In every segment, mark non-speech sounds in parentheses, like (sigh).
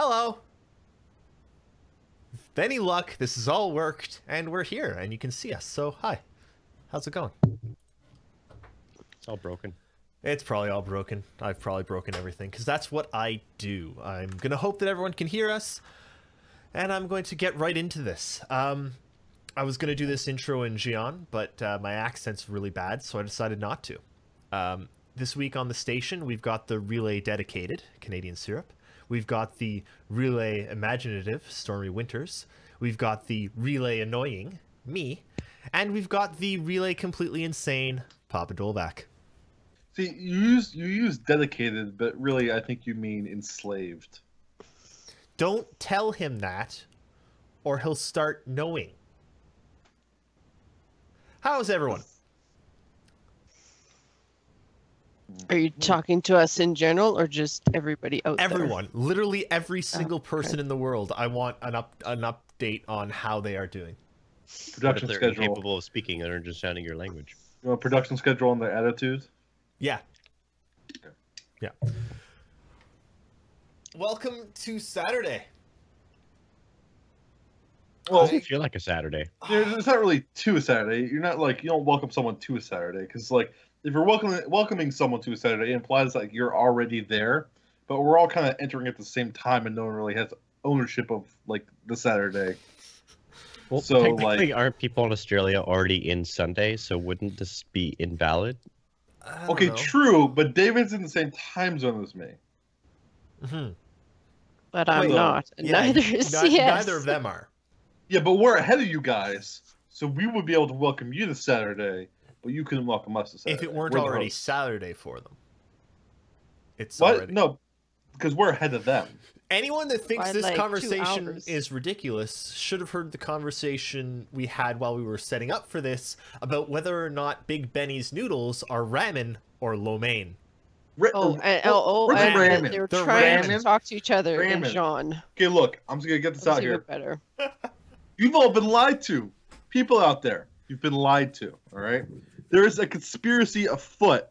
Hello. With any luck, this has all worked, and we're here, and you can see us. So, hi. How's it going? It's all broken. It's probably all broken. I've probably broken everything, because that's what I do. I'm going to hope that everyone can hear us, and I'm going to get right into this. Um, I was going to do this intro in Xi'an, but uh, my accent's really bad, so I decided not to. Um, this week on the station, we've got the Relay Dedicated, Canadian Syrup. We've got the Relay Imaginative, Stormy Winters. We've got the Relay Annoying, me. And we've got the Relay Completely Insane, Papa Dolvak. See, you use you use dedicated, but really, I think you mean enslaved. Don't tell him that, or he'll start knowing. How's everyone? Are you mm. talking to us in general or just everybody out there? Everyone, literally every oh, single person in the world. I want an up an update on how they are doing. What if Production they're schedule. incapable of speaking and understanding your language? You want production schedule and their attitude. Yeah. Yeah. Welcome to Saturday. Well, Doesn't feel like a Saturday. It's not really to a Saturday. You're not like you don't welcome someone to a Saturday because like if you're welcoming welcoming someone to a Saturday, it implies like you're already there. But we're all kind of entering at the same time, and no one really has ownership of like the Saturday. Well, So, technically, like- aren't people in Australia already in Sunday? So wouldn't this be invalid? Okay, know. true, but David's in the same time zone as me. Mhm. But I'm Wait, not. Yeah, neither is ni- CS. Neither of them are. Yeah, but we're ahead of you guys, so we would be able to welcome you to Saturday, but you couldn't welcome us to Saturday. If it weren't We're already. Saturday for them. It's What? already. No, because we're ahead of them. Anyone that thinks By, this like, conversation is ridiculous should have heard the conversation we had while we were setting up for this about whether or not Big Benny's noodles are ramen or lo mein. Ra- Oh, uh, and, oh, oh, where's the and ramen? they were They're trying ramen. to talk to each other in Ramen. Jean. Okay, look, I'm just gonna get this Let's out see here. what better. (laughs) You've all been lied to. People out there, you've been lied to. All right. There is a conspiracy afoot.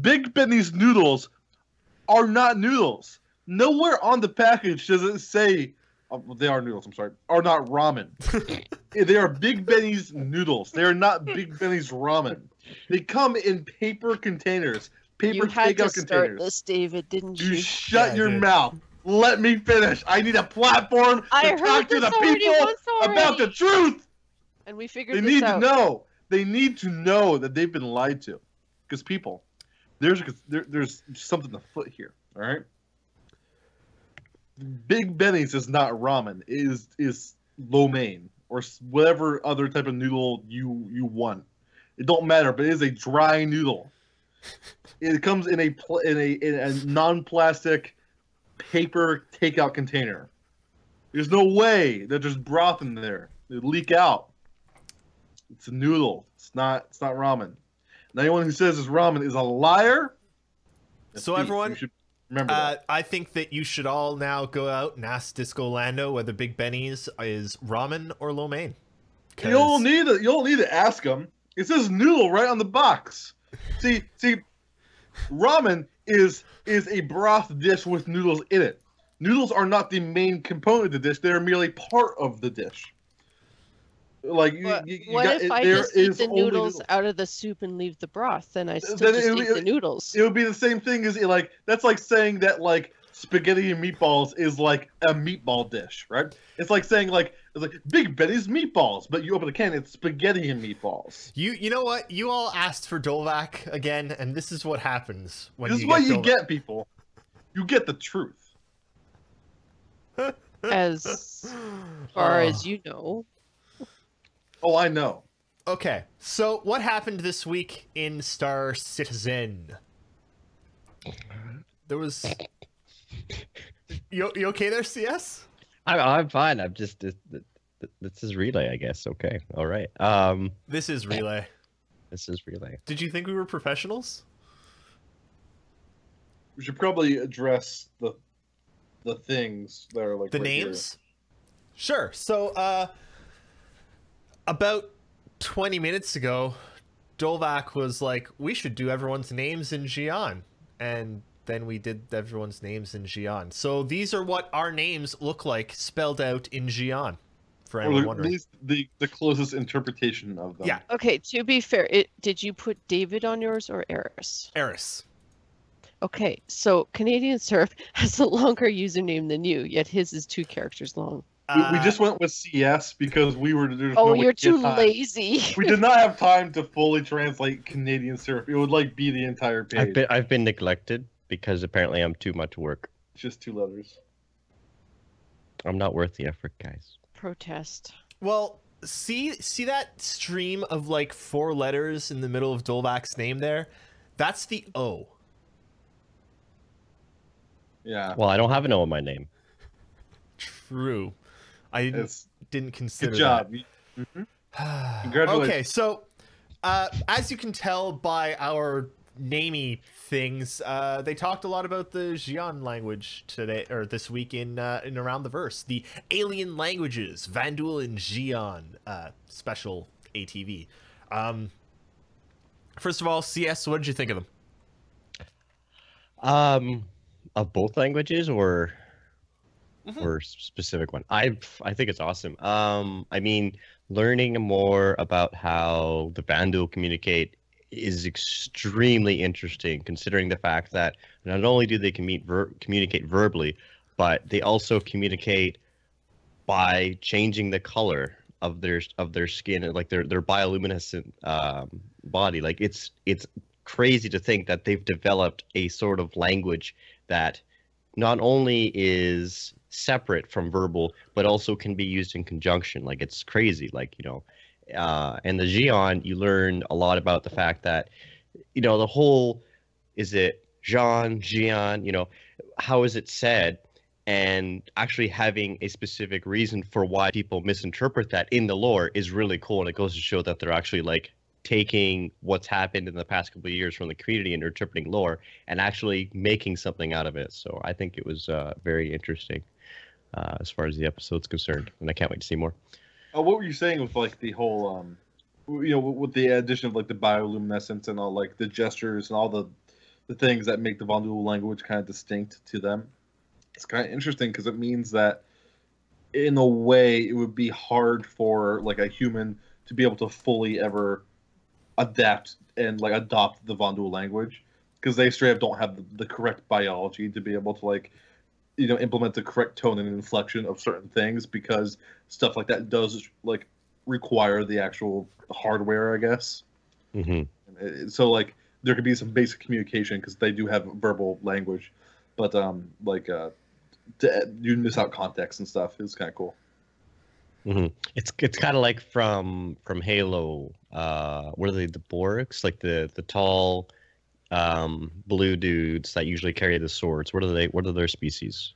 Big Benny's noodles are not noodles. Nowhere on the package does it say oh, they are noodles. I'm sorry, are not ramen. (laughs) they are Big Benny's noodles. They are not Big Benny's ramen. They come in paper containers, paper You had to takeout start containers. this, David, didn't You you? shut Yeah, your did. mouth. Let me finish. I need a platform I to heard talk to the people about the truth. and we figured They this need to know. They need to know that they've been lied to. Because people, there's there, there's something afoot here. All right. Big Benny's is not ramen. It is is lo mein or whatever other type of noodle you you want. It don't matter, but it is a dry noodle. It comes in a pl- in a in a non-plastic paper takeout container. There's no way that there's broth in there. It leak out. It's a noodle. It's not. It's not ramen. And anyone who says it's ramen is a liar. So thief. everyone, should remember Uh. I think that you should all now go out and ask Disco Lando whether Big Benny's is ramen or lo mein. You don't need to. You don't need to ask him. It says noodle right on the box. See, see, ramen is is a broth dish with noodles in it. Noodles are not the main component of the dish; they are merely part of the dish. Like you, What, you, you what got, if I just eat the noodles noodles. out of the soup and leave the broth? Then I still Then just it- eat it- the noodles. It would be the same thing as like that's like saying that like spaghetti and meatballs is like a meatball dish, right? It's like saying like it's like Big Betty's meatballs, but you open a can, it's spaghetti and meatballs. You you know what? You all asked for Dolvak again, and this is what happens when this you is what get you Dolvak. get, people. You get the truth. (laughs) as (laughs) far Oh. as you know. Oh, I know. Okay, so what happened this week in Star Citizen? There was. You, you okay there, CS? I'm, I'm fine. I'm just this, this, this is relay, I guess. Okay, all right. Um, This is relay. this is relay. Did you think we were professionals? We should probably address the the things that are like The right here. names? Sure. So, uh, about 20 minutes ago, Dolvak was like, we should do everyone's names in Xi'an. And then we did everyone's names in Xi'an. So these are what our names look like spelled out in Xi'an. For Or anyone the, wondering. these- the the closest interpretation of them. Yeah. Okay, to be fair, it did you put David on yours or Erris? Erris. Okay, so Canadian Surf (laughs) has a longer username than you, yet his is two characters long. We, we Uh, just went with CS because we were. There's Oh, no you're too time. lazy. (laughs) We did not have time to fully translate Canadian syrup. It would like be the entire page. I've been I've been neglected because apparently I'm too much work. It's just two letters. I'm not worth the effort, guys. Protest. Well, see see that stream of like four letters in the middle of Dolvak's name there? That's the O. Yeah. Well, I don't have an O in my name. True. I didn't, It's didn't consider good job. You- Mhm. (sighs) Congratulations. Okay, so uh, as you can tell by our namey things, uh, they talked a lot about the Xi'an language today or this week in uh, in around the verse, the alien languages, Vanduul and Xi'an uh, special ATV. Um, first of all, CS, what did you think of them? Um, of both languages or Mhm. or specific one? I I think it's awesome. Um, I mean, learning more about how the Vanduul communicate is extremely interesting, considering the fact that not only do they ver- communicate verbally, but they also communicate by changing the color of their of their skin, like their their bioluminescent um, body. Like it's it's crazy to think that they've developed a sort of language that not only is separate from verbal but also can be used in conjunction. Like it's crazy like you know uh and the Xi'an you learn a lot about the fact that you know the whole is it Jean Xi'an you know how is it said? And actually having a specific reason for why people misinterpret that in the lore is really cool and it goes to show that they're actually like taking what's happened in the past couple of years from the community and interpreting lore and actually making something out of it. So I think it was uh, very interesting uh, as far as the episode's concerned, and I can't wait to see more. Uh, what were you saying with like the whole, um, you know, with the addition of like the bioluminescence and all like the gestures and all the the things that make the Vondul language kind of distinct to them? It's kind of interesting because it means that, in a way, it would be hard for like a human to be able to fully ever adapt and like adopt the Vondul language because they straight up don't have the, the correct biology to be able to like you know implement the correct tone and inflection of certain things because stuff like that does like require the actual hardware i guess. Hmm so like there could be some basic communication because they do have verbal language but um like uh to, you miss out context and stuff. It's kind of cool hmm It's it's kind of like from from Halo. Uh, what are they? The Borgs, like the the tall, um, blue dudes that usually carry the swords. What are they? What are their species?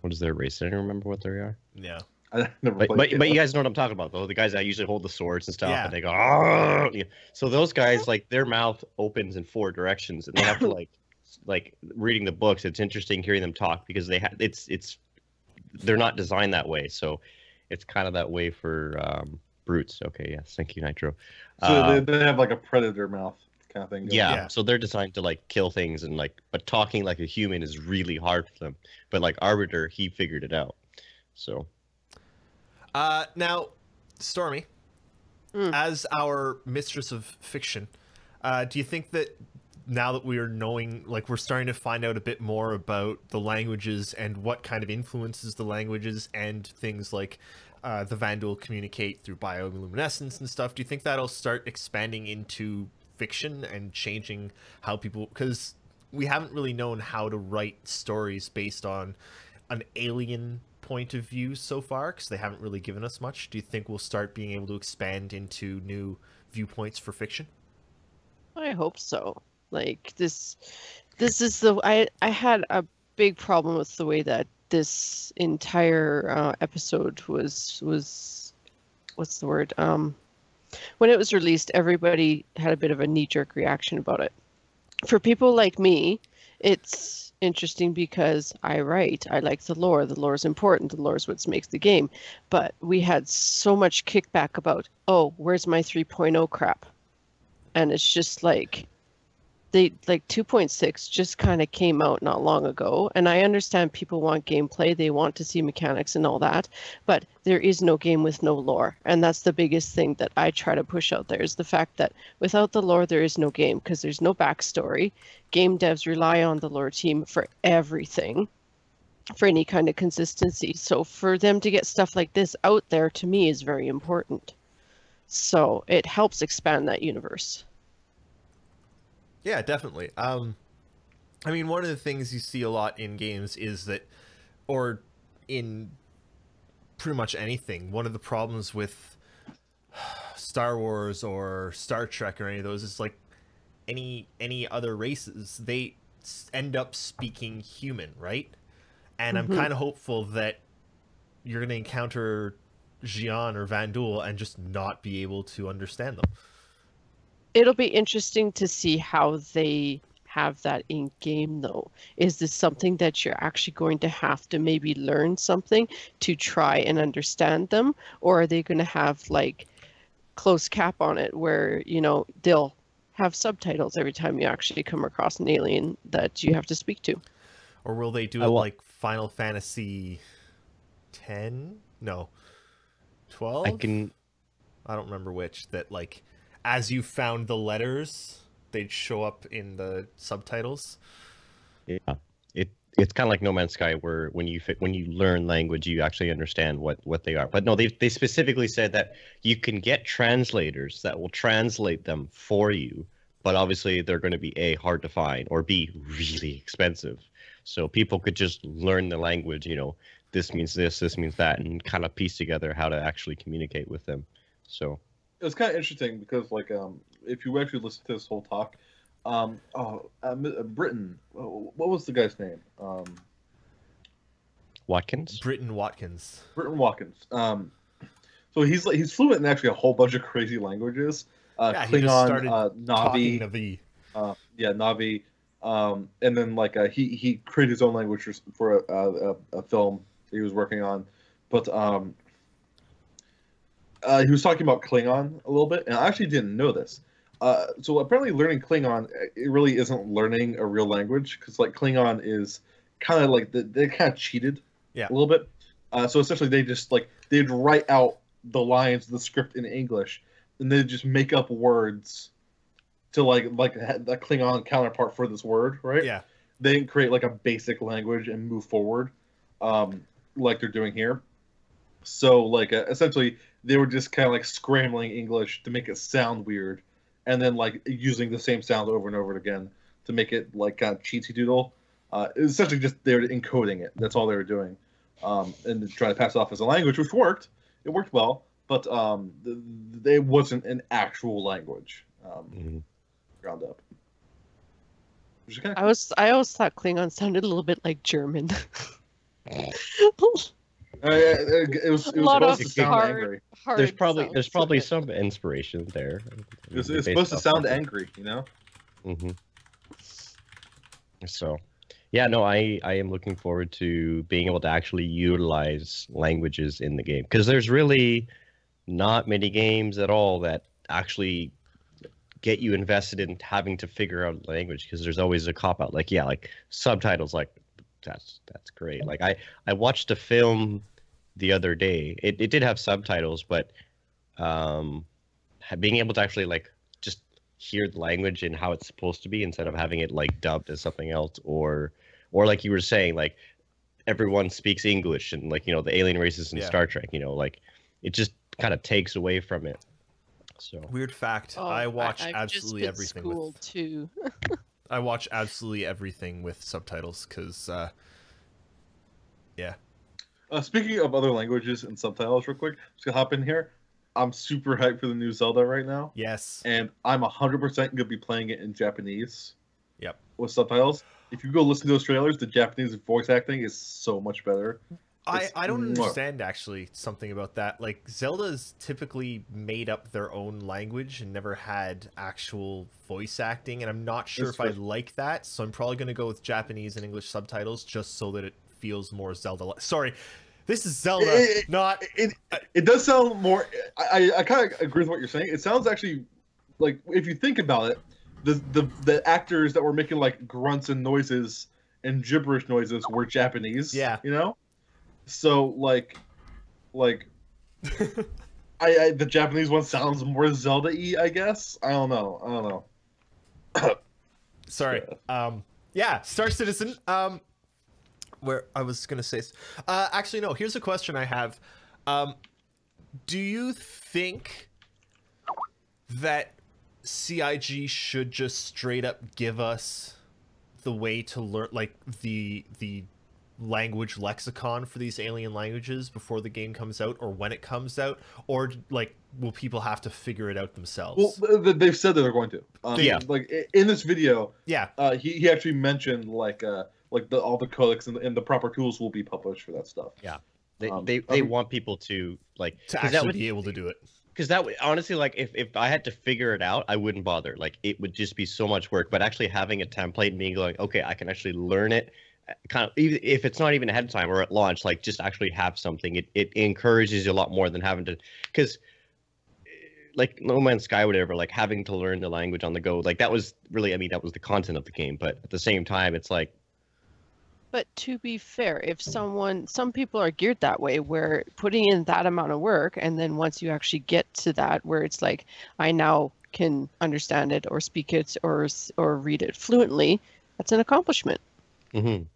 What is their race? I don't remember what they are. Yeah. But, but, but you guys know what I'm talking about, though. The guys that usually hold the swords and stuff, Yeah. and they go, "Argh!" Yeah. So those guys, like, their mouth opens in four directions, and they have to like, like reading the books. It's interesting hearing them talk because they have it's it's they're not designed that way. So it's kind of that way for um, brutes. Okay, yes, thank you, Nitro. so Uh, they, they have like a predator mouth kind of thing yeah, Yeah. so they're designed to like kill things and like, but talking like a human is really hard for them. But like Arbiter, he figured it out. So Uh, now, Stormy, Mm. as our mistress of fiction, uh, do you think that now that we are knowing, like, we're starting to find out a bit more about the languages and what kind of influences the languages and things like uh, the Vanduul communicate through bioluminescence and stuff, do you think that'll start expanding into fiction and changing how people. Because we haven't really known how to write stories based on an alien point of view so far because they haven't really given us much. Do you think we'll start being able to expand into new viewpoints for fiction? I hope so. Like this, this is the I I had a big problem with the way that this entire uh, episode was was what's the word? Um when it was released everybody had a bit of a knee jerk reaction about it. For people like me it's interesting because i write i like the lore the lore is important the lore is what makes the game. But we had so much kickback about oh where's my 3.0 crap? And it's just like like 2.6 just kind of came out not long ago and i understand people want gameplay they want to see mechanics and all that but there is no game with no lore and that's the biggest thing that i try to push out there is the fact that without the lore there is no game because there's no backstory. Game devs rely on the lore team for everything for any kind of consistency. So for them to get stuff like this out there to me is very important. So it helps expand that universe Yeah, definitely. Um, I mean, one of the things you see a lot in games is that, or in pretty much anything, one of the problems with (sighs) Star Wars or Star Trek or any of those is like any any other races, they end up speaking human, right? And I'm Mhm. kind of hopeful that you're going to encounter Xi'an or Vanduul and just not be able to understand them. It'll be interesting to see how they have that in game though. Is this something that you're actually going to have to maybe learn something to try and understand them? Or are they going to have like close cap on it where, you know, they'll have subtitles every time you actually come across an alien that you have to speak to? Or will they do it wa- like Final Fantasy 10? No. 12? I can I don't remember which that like as you found the letters, they'd show up in the subtitles. Yeah, it it's kind of like No Man's Sky, where when you fit, when you learn language, you actually understand what what they are. But no, they they specifically said that you can get translators that will translate them for you. But obviously, they're going to be a hard to find or b really expensive. So people could just learn the language. You know, this means this, this means that, and kind of piece together how to actually communicate with them. So it was kind of interesting because like um if you actually listen to this whole talk um oh uh, uh, britton uh, what was the guy's name? Um Watkins, Britton Watkins. Britton Watkins. Um so he's like he's fluent in actually a whole bunch of crazy languages uh Yeah, he just Klingon started uh Na'vi. Na'vi. uh yeah Na'vi. Um and then like uh, he he created his own language for, for a, a, a film he was working on. But um uh, he was talking about Klingon a little bit, and I actually didn't know this. Uh, so apparently, learning Klingon it really isn't learning a real language because like Klingon is kind of like they, they kind of cheated Yeah. a little bit. Uh, so essentially, they just like they'd write out the lines of the script in English, and they'd just make up words to like like the Klingon counterpart for this word, right? Yeah. They didn't create like a basic language and move forward, um, like they're doing here. So like uh, essentially, they were just kind of like scrambling English to make it sound weird, and then like using the same sound over and over again to make it like kind of cheaty doodle. Uh, it essentially just they were encoding it. That's all they were doing, um, and to try to pass it off as a language, which worked. It worked well, but um, th- th- it wasn't an actual language um, Mhm. ground up. Which is kind I was I always thought Klingon sounded a little bit like German. (laughs) Uh, it, it was, it A lot supposed of to sound hard- angry. Hard there's probably there's probably some inspiration there. It was, it's supposed to sound of- angry, you know. hmm So, yeah, no, I I am looking forward to being able to actually utilize languages in the game because there's really not many games at all that actually get you invested in having to figure out language because there's always a cop out. Like, yeah, like subtitles, like that's that's great. Like I I watched a film the other day. It it did have subtitles, but um, being able to actually like just hear the language and how it's supposed to be instead of having it like dubbed as something else or or like you were saying like everyone speaks english and like you know the alien races in Yeah. star trek you know like it just kind of takes away from it so Weird fact. Oh, I watch I've absolutely just been everything with too. (laughs) I watch absolutely everything with subtitles because uh, yeah. Uh, speaking of other languages and subtitles, real quick, just gonna hop in here. I'm super hyped for the new Zelda right now, Yes. and I'm 100% gonna be playing it in Japanese Yep. with subtitles. If you go listen to those trailers, the Japanese voice acting is so much better. I, I don't understand actually something about that. Like Zelda's typically made up their own language and never had actual voice acting, and I'm not sure That's if I like that. So I'm probably going to go with Japanese and English subtitles just so that it feels more Zelda. Sorry, this is Zelda, It- it- not It it does sound more. I I, I kind of agree with what you're saying. It sounds actually like if you think about it, the the the actors that were making like grunts and noises and gibberish noises were Japanese. Yeah. You know? So like like (laughs) I, I the Japanese one sounds more Zelda y, I guess. I don't know. I don't know. (coughs) Sorry. Um, yeah, Star Citizen. Um, where I was gonna say, uh, actually no. Here's a question I have. Um, do you think that CIG should just straight up give us the way to learn, like the the language lexicon for these alien languages before the game comes out, or when it comes out, or like will people have to figure it out themselves? Well, th- th- they've said that they're going to. Um, Yeah. Like in this video, yeah. uh, he, he actually mentioned like uh like the all the codecs and, and the proper tools will be published for that stuff. Yeah. They Um, they, they um, want people to like To 'cause actually that would, be able to do it. because that would honestly like if, if I had to figure it out, I wouldn't bother. Like it would just be so much work. But actually having a template and being like okay, I can actually learn it. Kind of, even if it's not even ahead of time or at launch, like just actually have something. It it encourages you a lot more than having to, because like No Man's Sky, whatever, like having to learn the language on the go, like that was really, I mean, that was the content of the game. But at the same time, it's like But to be fair, if someone, some people are geared that way, where putting in that amount of work, and then once you actually get to that, where it's like, I now can understand it or speak it or or read it fluently, that's an accomplishment. mhm.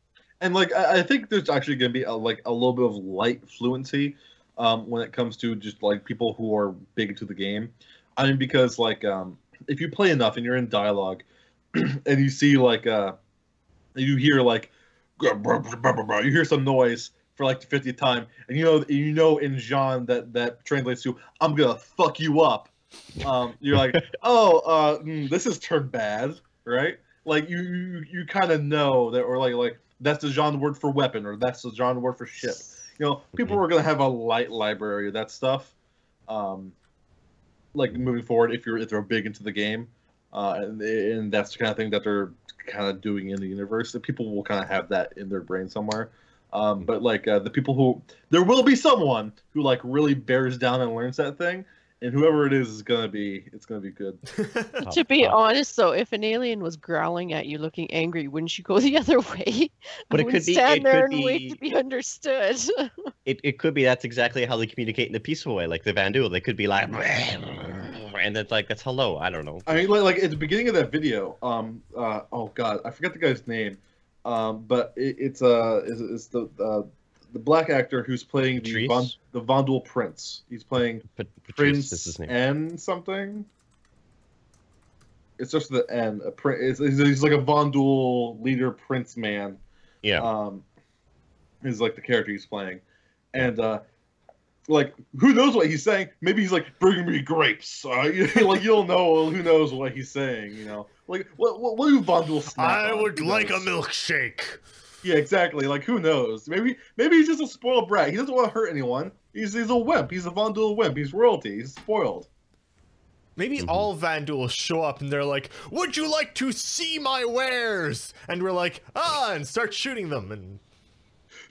And like I, I think there's actually going to be a, like a little bit of light fluency um, when it comes to just like people who are big into the game. I mean, because like um, if you play enough and you're in dialogue, (clears throat) and you see like uh, you hear like you hear some noise for like the 50th time, and you know you know in Jean that that translates to "I'm gonna fuck you up." Um, you're like, (laughs) oh, uh, mm, this is turned bad, right? Like you you, you kind of know that, or like like that's the genre word for weapon, or that's the genre word for ship. You know, people Mhm. are gonna have a light library of that stuff. Um, like moving forward, if you're if they're big into the game, uh, and, and that's the kind of thing that they're kind of doing in the universe, that people will kind of have that in their brain somewhere. Um, but like uh, the people who there will be someone who like really bears down and learns that thing, and whoever it is is gonna be it's gonna be good. (laughs) To be honest, though, if an alien was growling at you, looking angry, wouldn't you go (laughs) the other way? But I it could be- stand it there could and wait to be understood. (laughs) it, it could be that's exactly how they communicate in a peaceful way, like the Vanduul. They could be like, and it's like that's hello. I don't know. I mean, like, like at the beginning of that video, um, uh, oh god, I forgot the guy's name, um, but it, it's uh, it's, it's the uh, the black actor who's playing the Patrice? Von, the Vondel Prince. He's playing Pat- Patrice Prince is his name. N something. It's just the N. A prin- it's, he's, he's like a Vondel leader, Prince man. Yeah. Um, is like the character he's playing, and uh, like who knows what he's saying? Maybe he's like, "Bring me grapes." (laughs) Uh, like you'll know who knows what he's saying. You know, like what what, what do Vondel I on? would Who like a milkshake. Yeah, exactly. Like who knows? Maybe maybe he's just a spoiled brat. He doesn't want to hurt anyone. He's he's a wimp. He's a Vondel wimp. He's royalty. He's spoiled. Maybe Mhm. all Vanduuls show up and they're like, "Would you like to see my wares?" And we're like, "Ah!" and start shooting them. And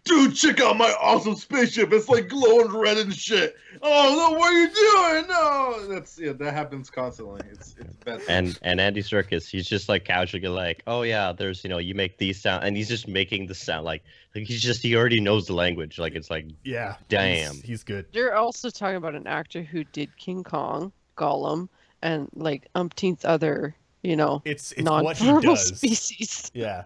Dude, check out my awesome spaceship. It's like glowing red and shit. Oh no, what are you doing? No, that's yeah, that happens constantly. It's it's bad. And and Andy Serkis, he's just like casually like, oh yeah, there's you know you make these sound, and he's just making the sound like like he's just he already knows the language. Like it's like yeah, Damn. he's, he's good. You're also talking about an actor who did King Kong, Gollum, and like umpteenth other, you know, It's it's what he non-verbal (laughs) species. Yeah.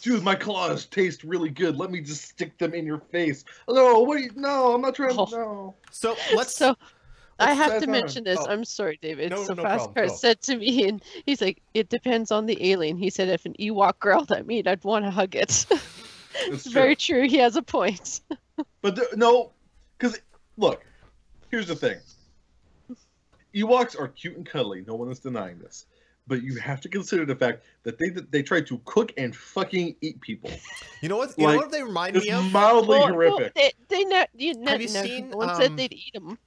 Dude, my claws taste really good. Let me just stick them in your face. No, wait, no, I'm not trying. Oh. No. So (laughs) let's. So I Let's have to that mention this. Oh. I'm sorry, David. No, so no Fast. Car Go. said to me, and he's like, "It depends on the alien." He said, "If an Ewok growled at me, I'd want to hug it." It's (laughs) it's true. very true. He has a point. (laughs) But there, no, because look, here's the thing. Ewoks are cute and cuddly. No one is denying this. But you have to consider the fact that they they try to cook and fucking eat people. you know what? You know like, what they remind me of? mildly Well, well, horrific. they, they ne- you ne- Have you no, seen, one um, said they'd eat them.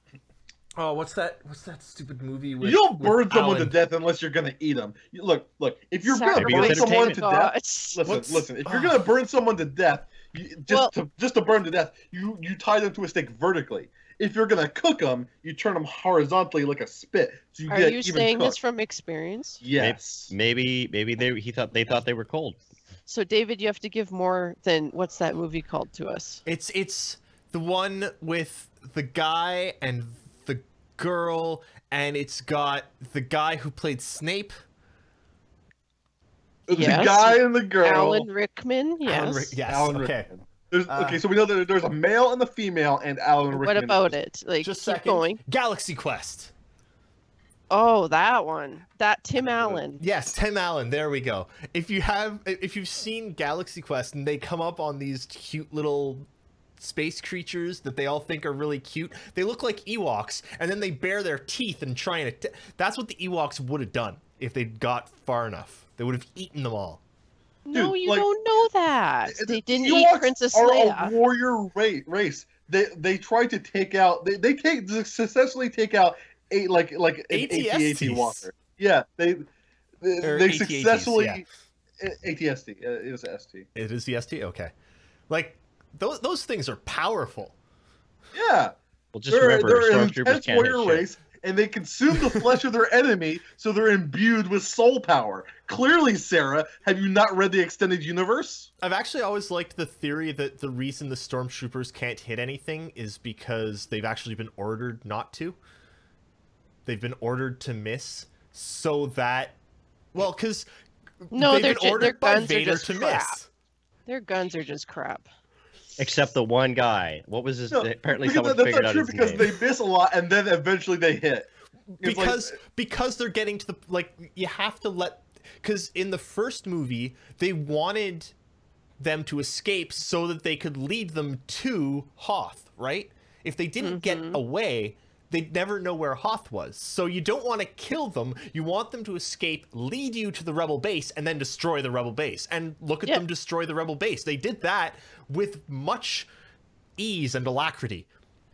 Oh, what's that? What's that stupid movie with? you don't with burn someone to death unless you're gonna eat them. You, look, look. If you're gonna burn someone to death, listen, What's- listen. If you're ah. gonna burn someone to death, you, just Well- to just to burn to death, you you tie them to a stake vertically. If you're gonna cook them, you turn them horizontally like a spit. So you Are get you even saying this from experience? Yes. Maybe maybe they he thought they thought they were cold. So David, you have to give more than what's that movie called to us? It's it's the one with the guy and the girl, and it's got the guy who played Snape. The guy and the girl. Alan Rickman. Yes. Alan Rick- yes. Alan okay. Rickman. There's, Uh, okay, so we know that there's a male and the female, and Alan Rickman. What about it? Like, Just keep second. going. Galaxy Quest. Oh, that one. That Tim Allen. Yes, Tim Allen. There we go. If you have, if you've seen Galaxy Quest and they come up on these cute little space creatures that they all think are really cute, they look like Ewoks, and then they bare their teeth and try and. Att- that's what the Ewoks would have done if they'd got far enough. They would have eaten them all. No, Dude, you like- don't know that. They didn't eat Ewoks Princess are Leia. a warrior ra- race. They they tried to take out. They they take successfully take out eight like like an ATSTs. AT-AT walker. Yeah, they they, Or they AT-ATs, successfully yeah. ATST. Uh, it ST. It is the ST. Okay, like those those things are powerful. Yeah, Well, just they're, remember, they're an stormtroopers intense can't hit warrior shit. race, and they consume the flesh of their enemy, so they're imbued with soul power. Clearly, Sarah, have you not read the extended universe? I've actually always liked the theory that the reason the stormtroopers can't hit anything is because they've actually been ordered not to. They've been ordered to miss so that well cuz No, they've their been ju- their ordered by guns are Vader just to crap. miss. Their guns are just crap. Except the one guy. What was his? No, apparently, because someone that's figured not out true his because name. they miss a lot, and then eventually they hit. It's like- because because they're getting to the like you have to let because in the first movie they wanted them to escape so that they could lead them to Hoth, right? If they didn't get Mhm. away, they'd never know where Hoth was. So you don't want to kill them. You want them to escape, lead you to the rebel base, and then destroy the rebel base. And look at Yeah. them destroy the rebel base. They did that with much ease and alacrity.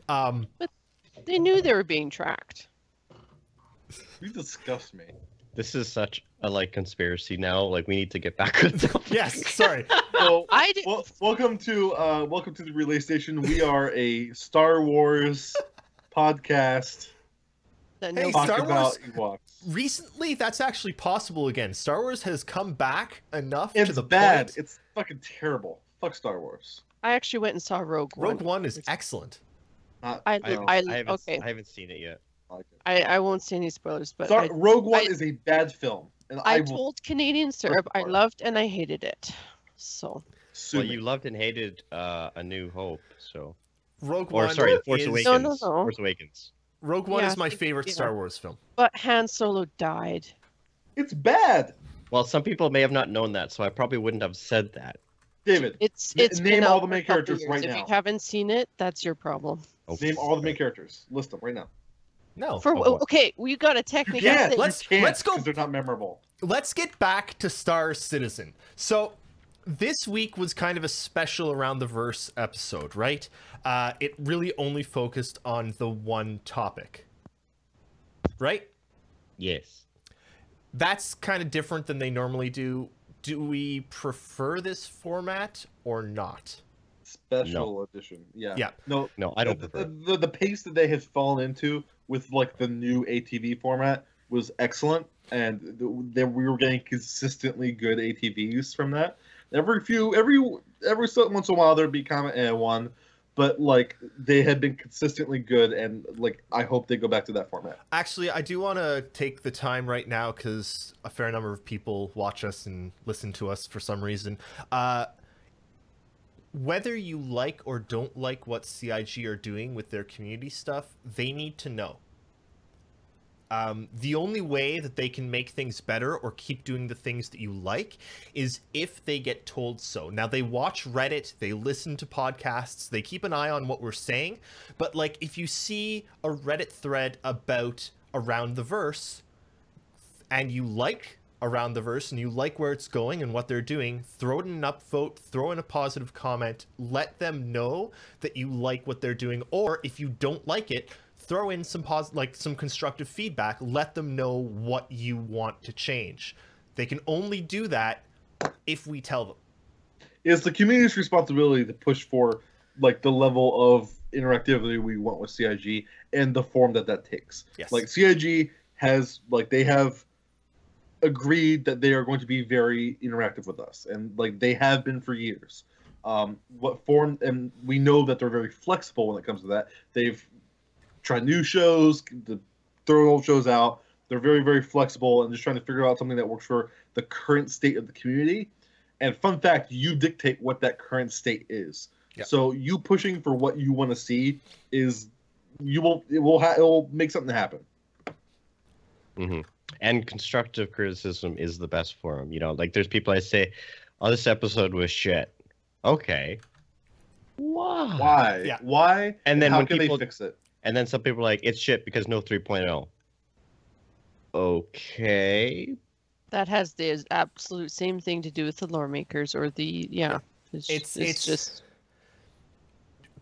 Um, They knew they were being tracked. You disgust me. This is such a like conspiracy now. Like we need to get back with them. (laughs) yes, sorry. Well, (laughs) I did. well, welcome to uh, welcome to the relay station. We are a Star Wars podcast that Hey, no- talk Star about Wars- Ewoks. recently that's actually possible again star wars has come back enough It's to the bad. point It's fucking terrible. Fuck Star Wars. I actually went and saw Rogue One. rogue one is excellent Not, I, no, I, I haven't, okay. I haven't seen it yet. I, I won't say any spoilers, but Star, I, Rogue One I- is a bad film, and I, I will told Canadian Syrup I loved and I hated it. So Well, you loved and hated uh, A New Hope, so rogue or one sorry, The Force is, Awakens. No, no, no. Force Awakens. rogue one Yeah, is my favorite yeah. star wars film but Han Solo died. It's bad, Well, some people may have not known that, so I probably wouldn't have said that. David. It's it's name all the main characters years. right if now. If you haven't seen it, that's your problem. Oh, Name all the main characters. List them right now. no For Oh, oh. okay, we got a technically Yeah, let's- you can't let's go- They're not memorable. let's get back to star citizen so this week was kind of a special around the verse episode right uh it really only focused on the one topic right Yes. that's kind of different than they normally do do we prefer this format or not Special edition. Yeah. Yeah. No. No, I don't the, prefer. the, the, the pace that they had fallen into with like the new ATV format was excellent, and the, we were getting consistently good ATVs from that. Every few, every every so once in a while there'd be comment and one, but like they had been consistently good, and like I hope they go back to that format. Actually, I do want to take the time right now because a fair number of people watch us and listen to us for some reason. Uh, whether you like or don't like what CIG are doing with their community stuff, they need to know. Um, the only way that they can make things better or keep doing the things that you like is if they get told so. Now, they watch Reddit, they listen to podcasts, they keep an eye on what we're saying, but like if you see a Reddit thread about Around the Verse and you like Around the Verse and you like where it's going and what they're doing, throw in an upvote, throw in a positive comment, let them know that you like what they're doing, or if you don't like it, throw in some pos- like some constructive feedback, let them know what you want to change. They can only do that if we tell them. It's the community's responsibility to push for like the level of interactivity we want with CIG and the form that that takes. Yes. Like CIG has like they have agreed that they are going to be very interactive with us, and like they have been for years. Um, what form and we know that they're very flexible when it comes to that. They've tried new shows, the throw old shows out. They're very very flexible and just trying to figure out something that works for the current state of the community. And fun fact, you dictate what that current state is. Yeah. So you pushing for what you want to see is you will it will ha- it will make something happen. hmm And constructive criticism is the best form. You know, like there's people I say, "Oh, this episode was shit." Okay. Why? Why? Yeah. Why? And then how when can people they fix it? And then some people are like, "It's shit because no 3.0." Okay. That has the absolute same thing to do with the lore makers or the yeah. It's It's- it's, it's- just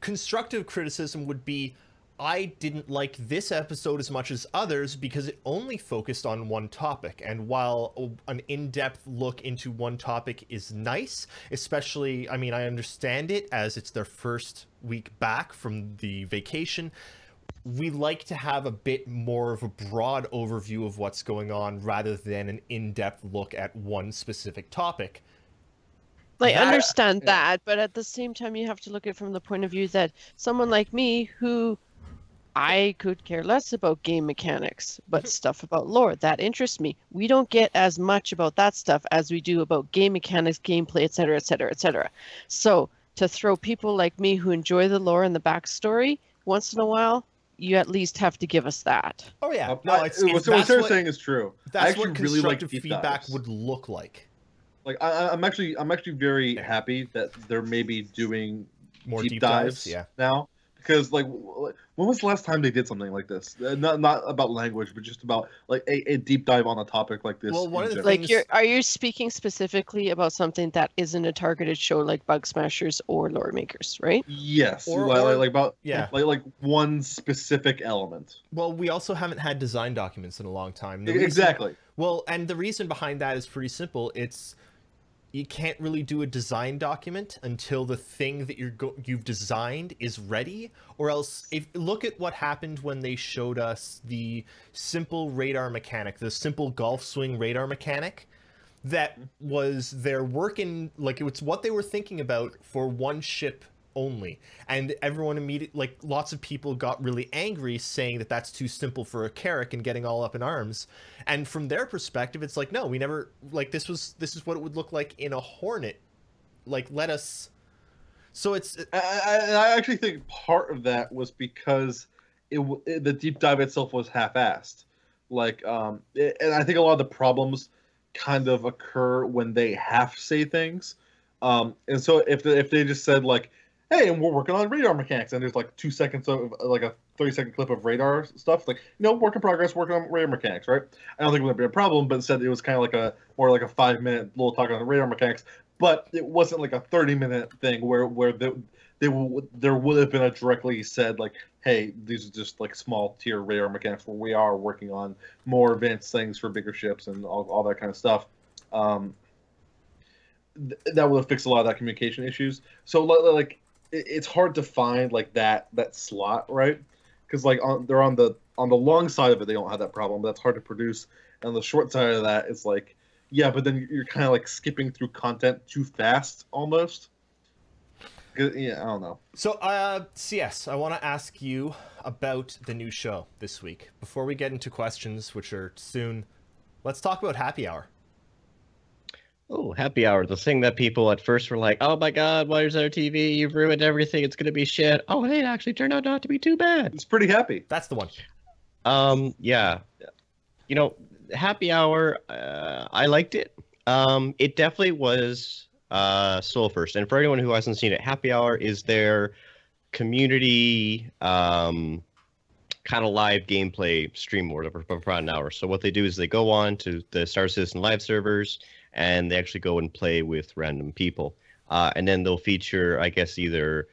constructive criticism would be I didn't like this episode as much as others because it only focused on one topic. And while an in depth look into one topic is nice, especially, I mean, I understand it as it's their first week back from the vacation. We like to have a bit more of a broad overview of what's going on rather than an in depth look at one specific topic. I That- understand yeah. that, but at the same time you have to look at it from the point of view that someone like me who I could care less about game mechanics, but mm-hmm. stuff about lore that interests me. We don't get as much about that stuff as we do about game mechanics, gameplay, etc., etc., etc. So to throw people like me who enjoy the lore and the backstory once in a while, you at least have to give us that. Oh, yeah. Uh, No, I- it's, what, it's, what that's Sarah's what, saying is true. I that's actually what really like constructive feedback dives. would look like. Like I, I- I'm actually I'm actually very happy that they're maybe doing More deep, deep dives, dives, yeah. now because like when was the last time they did something like this? Uh, Not not about language, but just about like a, a deep dive on a topic like this. Well, one of the general. Like you're are you speaking specifically about something that isn't a targeted show like Bug Smashers or Lore Makers, right? yes, or- like, or- like about Yeah. like like one specific element. Well, we also haven't had design documents in a long time. The reason- exactly. Well, and the reason behind that is pretty simple. It's you can't really do a design document until the thing that you're you've designed is ready, or else if look at what happened when they showed us the simple radar mechanic, the simple golf swing radar mechanic that was their work in like it was what they were thinking about for one ship only and everyone immediately like lots of people got really angry saying that that's too simple for a Carrack and getting all up in arms and from their perspective it's like no we never like this was this is what it would look like in a hornet like let us so it's I, I, I actually think part of that was because it, it the deep dive itself was half-assed. Like, um, it- and I think a lot of the problems kind of occur when they half say things. Um, and so if they, if they just said like, "Hey, and we're working on radar mechanics," and there's like two seconds of like a thirty second clip of radar stuff, like you know, work in progress, working on radar mechanics, right? I don't think it would be a problem, but instead it was kind of like a more like a five minute little talk on the radar mechanics. But it wasn't like a 30 minute thing where where the, they w- there would have been a directly said like hey these are just like small tier radar mechanics where we are working on more advanced things for bigger ships and all, all that kind of stuff. Um, th- that would have fixed a lot of that communication issues. So like it's hard to find like that that slot right because like on, they're on the on the long side of it they don't have that problem that's hard to produce and the short side of that is like yeah, but then you're kind of like skipping through content too fast almost. Yeah, I don't know. So, uh, CS, I want to ask you about the new show this week. Before we get into questions, which are soon, let's talk about Happy Hour. Oh, happy hour. The thing that people at first were like, oh my god, why is there TV? You've ruined everything. It's going to be shit. Oh, it actually turned out not to be too bad. It's pretty happy. That's the one. Um, yeah. You know, happy hour, uh, I liked it. Um, it definitely was uh, soul first. And for anyone who hasn't seen it, happy hour is their community um, kind of live gameplay stream or whatever for about an hour. So what they do is they go on to the Star Citizen live servers and they actually go and play with random people. Uh, and then they'll feature, I guess, either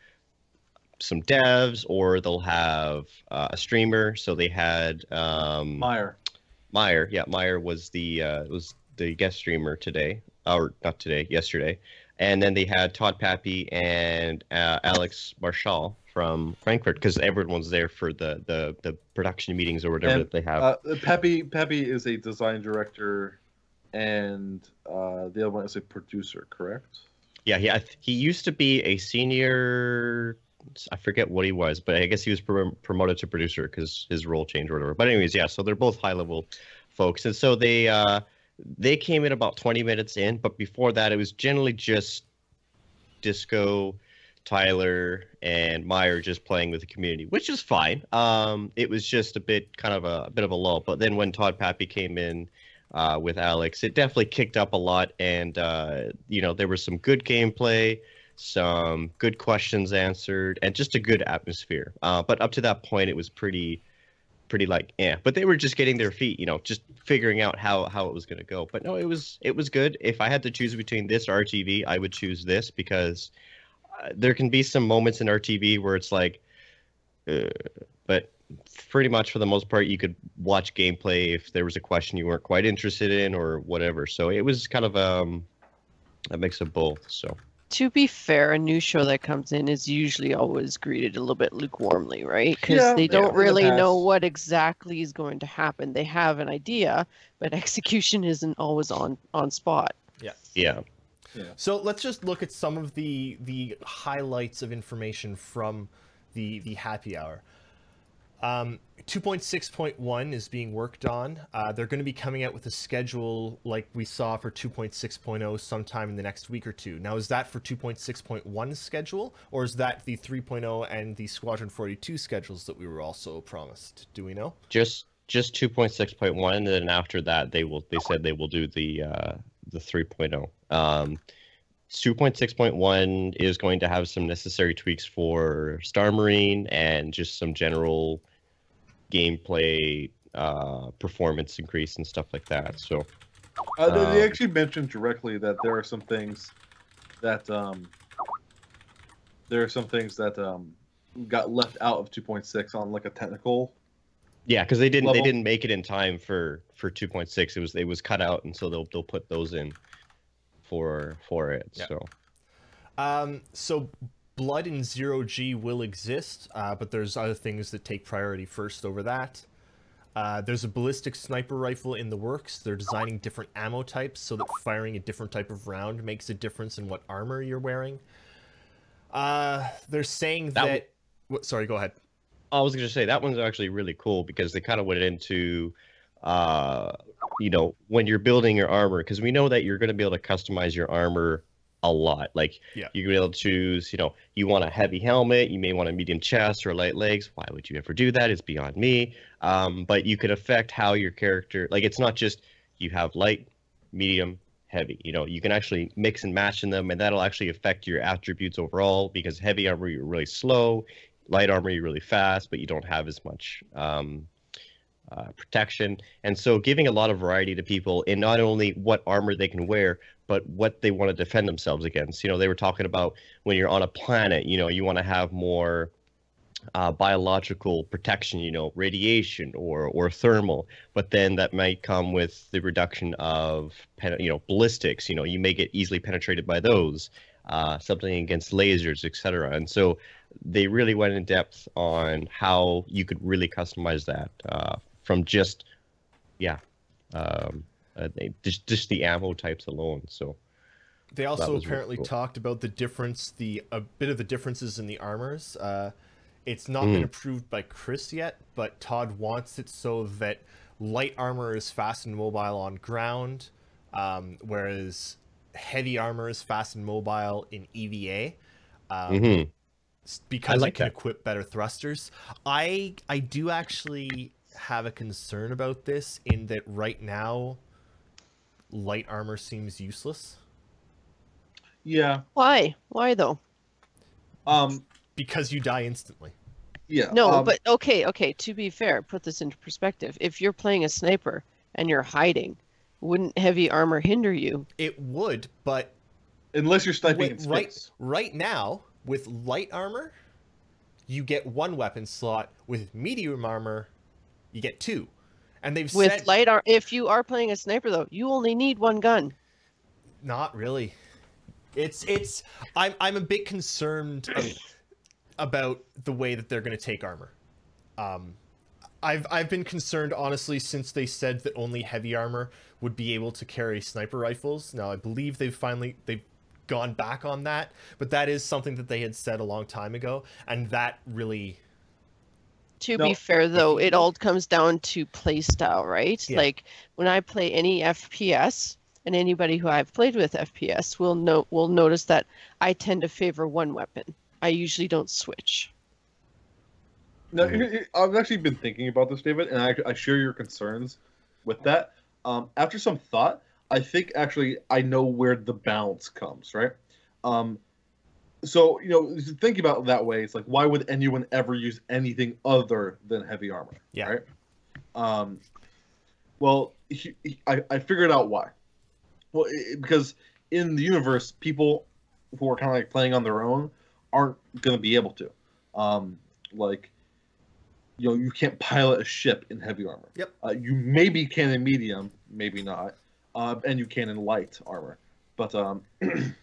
some devs or they'll have uh, a streamer. So they had um, Meyer. Meyer. Yeah, Meyer was the uh, was the guest streamer today, or not today, yesterday, and then they had Todd Papy and uh, Alex Marshall from Frankfurt because everyone's there for the, the the production meetings or whatever And, that they have. Uh, Peppy Peppy is a design director, and uh, the other one is a producer. Correct? yeah, he he used to be a senior. I forget what he was, but I guess he was prom- promoted to producer because his role changed or whatever. But anyways, yeah. So they're both high level folks, and so they uh, they came in about twenty minutes in, but before that, it was generally just Disco, Tyler, and Meyer just playing with the community, which is fine. Um, it was just a bit kind of a, a bit of a lull. But then when Todd Papy came in uh, with Alex, it definitely kicked up a lot, and uh, you know there was some good gameplay, some good questions answered, and just a good atmosphere. Uh, but up to that point, it was pretty pretty like yeah but they were just getting their feet you know just figuring out how how it was going to go. But no it was it was good. If i had to choose between this or rtv i would choose this because uh, there can be some moments in rtv where it's like uh, but pretty much for the most part you could watch gameplay if there was a question you weren't quite interested in or whatever so it was kind of um a mix of both so To be fair, a new show that comes in is usually always greeted a little bit lukewarmly, right? Because Yeah, they don't in the really know what exactly is going to happen. They have an idea, but (laughs) execution isn't always on on spot. yeah Yeah. So let's just look at some of the the highlights of information from the the happy hour. Um, 2.6.1 is being worked on. Uh, they're going to be coming out with a schedule like we saw for 2.6.0 sometime in the next week or two. Now, is that for 2.6.1 schedule, or is that the 3.0 and the Squadron 42 schedules that we were also promised? Do we know? just just 2.6.1 and then after that they will they said they will do the uh the 3.0 um 2.6.1 is going to have some necessary tweaks for star marine and just some general gameplay uh performance increase and stuff like that so Uh, they, they Um, actually mentioned directly that there are some things that um, there are some things that um, got left out of 2.6 on like a technical. yeah because they didn't Level. they didn't make it in time for for 2.6 it was it was cut out and so they'll they'll put those in for for it Yeah. so Um, so blood in zero G will exist, uh, but there's other things that take priority first over that. Uh, there's a ballistic sniper rifle in the works. They're designing different ammo types so that firing a different type of round makes a difference in what armor you're wearing. Uh, they're saying That that. what, sorry, go ahead. I was going to say that one's actually really cool because they kind of went into, uh, you know, when you're building your armor, because we know that you're going to be able to customize your armor a lot. Like, Yeah. you're be able to choose, you know, you want a heavy helmet, you may want a medium chest or light legs. Why would you ever do that? It's beyond me. Um, but you could affect how your character, like, it's not just you have light, medium, heavy. You know, you can actually mix and match in them, and that'll actually affect your attributes overall because heavy armor, you're really slow light armor you're really fast but you don't have as much um, uh, protection. And so giving a lot of variety to people in not only what armor they can wear but what they want to defend themselves against. You know they were talking about when you're on a planet you know you want to have more uh, biological protection you know radiation or or thermal. But then that might come with the reduction of you know ballistics you know you may get easily penetrated by those uh, something against lasers etc and so they really went in depth on how you could really customize that uh, from just yeah um, uh, they, just just the ammo types alone so They also was really apparently cool. talked about the difference, the a bit of the differences in the armors. Uh, it's not been Mm. approved by Chris yet, but Todd wants it so that light armor is fast and mobile on ground, um, whereas heavy armor is fast and mobile in EVA. Um, Mhm. s- because like it can that. equip better thrusters. I I do actually have a concern about this in that right now light armor seems useless Yeah. Why? Why though? Um. because you die instantly. Yeah. No, um, but okay, okay. To be fair, put this into perspective. If you're playing a sniper and you're hiding, wouldn't heavy armor hinder you? It would, but unless you're sniping wait, in right right now with light armor, you get one weapon slot. With medium armor, you get two. And they've With said light armor, if you are playing a sniper though, you only need one gun. not really. It's it's I'm I'm a bit concerned ab- (clears throat) about the way that they're going to take armor. Um, I've I've been concerned honestly since they said that only heavy armor would be able to carry sniper rifles. Now I believe they've finally they've gone back on that, but that is something that they had said a long time ago, and that really To No. be fair, though, it all comes down to play style, right? Yeah. Like when I play any FPS, and anybody who I've played with FPS will know will notice that I tend to favor one weapon. I usually don't switch. No, Mhm. here- here- I've actually been thinking about this, David, and I, I share your concerns with that. Um, after some thought, I think actually I know where the balance comes, right? Um, so you know, think about it that way. It's like, why would anyone ever use anything other than heavy armor? Yeah. Right. Um, well, he, he- I I figured out why. Well, i because in the universe, people who are kind of like playing on their own aren't going to be able to. Um, like, you know, you can't pilot a ship in heavy armor. Yep. Uh, you maybe can in medium, maybe not, uh, and you can in light armor. But um, (clears throat)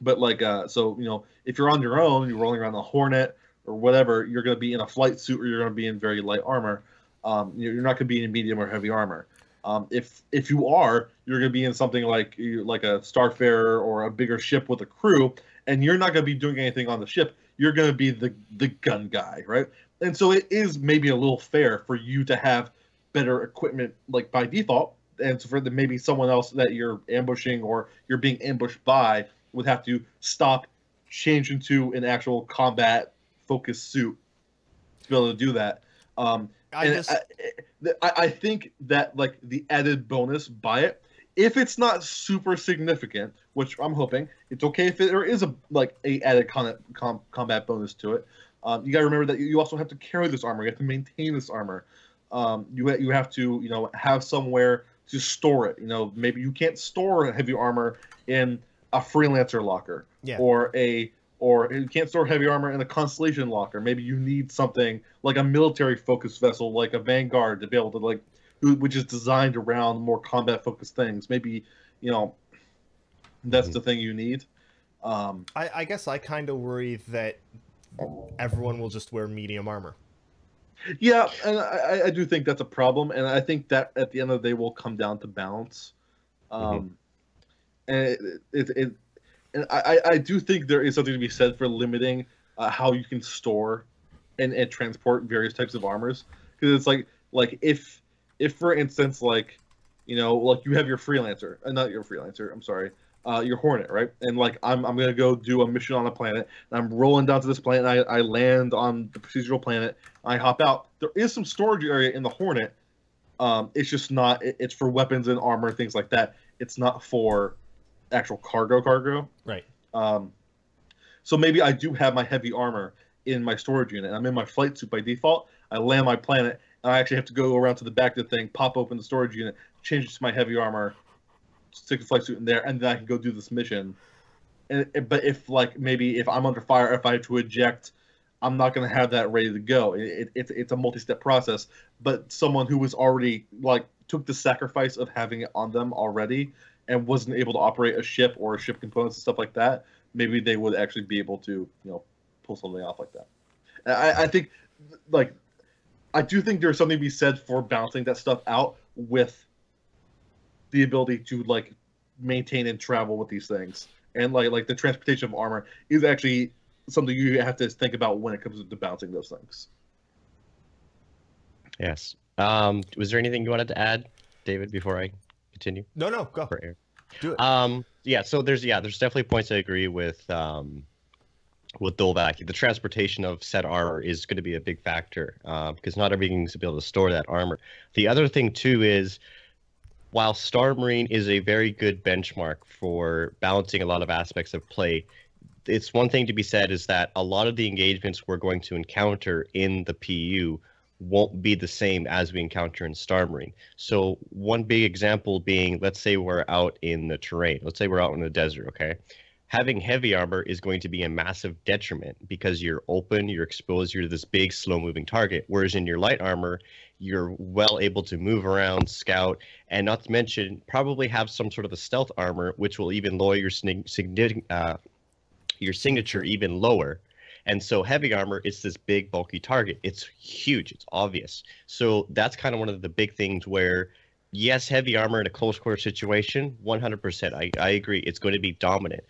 but like uh, so you know, if you're on your own, you're rolling around the Hornet or whatever, you're going to be in a flight suit or you're going to be in very light armor. Um, you're not going to be in medium or heavy armor. Um, if if you are, you're going to be in something like like a Starfarer or a bigger ship with a crew, and you're not going to be doing anything on the ship. You're going to be the the gun guy, right? And so it is maybe a little fair for you to have better equipment, like by default, and so for the maybe someone else that you're ambushing or you're being ambushed by would have to stop, change into an actual combat focused suit to be able to do that. Um, I and just I, I, think that like the added bonus by it, if it's not super significant, which I'm hoping, it's okay if there is a like a added con, com, combat bonus to it. Um, you got to remember that you also have to carry this armor. You have to maintain this armor. Um, you you have to you know have somewhere to store it. You know maybe you can't store heavy armor in a freelancer locker Yeah. or a or you can't store heavy armor in a constellation locker. Maybe you need something like a military focused vessel, like a Vanguard, to be able to like, which is designed around more combat focused things. Maybe you know that's Mhm. the thing you need. Um, I, I guess I kind of worry that everyone will just wear medium armor. yeah, and I, I do think that's a problem, and I think that at the end of the day will come down to balance. Um, And it, it, and I, I- do think there is something to be said for limiting uh, how you can store and, and transport various types of armors. Because it's like like if if for instance like you know like you have your freelancer uh, not your freelancer i'm sorry uh, your hornet right? And like I'm, I'm gonna go do a mission on a planet and i'm rolling down to this planet and I, I land on the procedural planet i hop out. There is some storage area in the hornet. Um, it's just not it- it's for weapons and armor things like that. It's not for actual cargo cargo Right. um, so maybe I do have my heavy armor in my storage unit. I'm in my flight suit by default. I land my planet, and I actually have to go around to the back of the thing, pop open the storage unit, change it to my heavy armor, stick the flight suit in there, and then I can go do this mission. And but if like maybe if I'm under fire, if I have to eject, I'm not going to have that ready to go. It, it, it's it's a multi-step process. But someone who was already like took the sacrifice of having it on them already and wasn't able to operate a ship or ship components and stuff like that, maybe they would actually be able to, you know, pull something off like that. I, I think, like, I do think there's something to be said for balancing that stuff out with the ability to like maintain and travel with these things, and like like the transportation of armor is actually something you have to think about when it comes to balancing those things. Yes. Um, was there anything you wanted to add, David, before I continue? No, no, go. For air? Do it. Um, yeah, so there's yeah, there's definitely points I agree with um, with Dolvak. The transportation of said armor is going to be a big factor uh, because not everything's to be able to store that armor. The other thing too is while Star Marine is a very good benchmark for balancing a lot of aspects of play, it's one thing to be said is that a lot of the engagements we're going to encounter in the PU won't be the same as we encounter in Star Marine. So one big example being, let's say we're out in the terrain. Let's say we're out in the desert, okay? having heavy armor is going to be a massive detriment because you're open, you're exposed, you're this big, slow moving target. Whereas in your light armor, you're well able to move around, scout, and not to mention probably have some sort of a stealth armor, which will even lower your uh, your signature even lower. And so heavy armor is this big bulky target. It's huge. It's obvious. So that's kind of one of the big things where yes, heavy armor in a close quarter situation, 100%. I, I agree. It's going to be dominant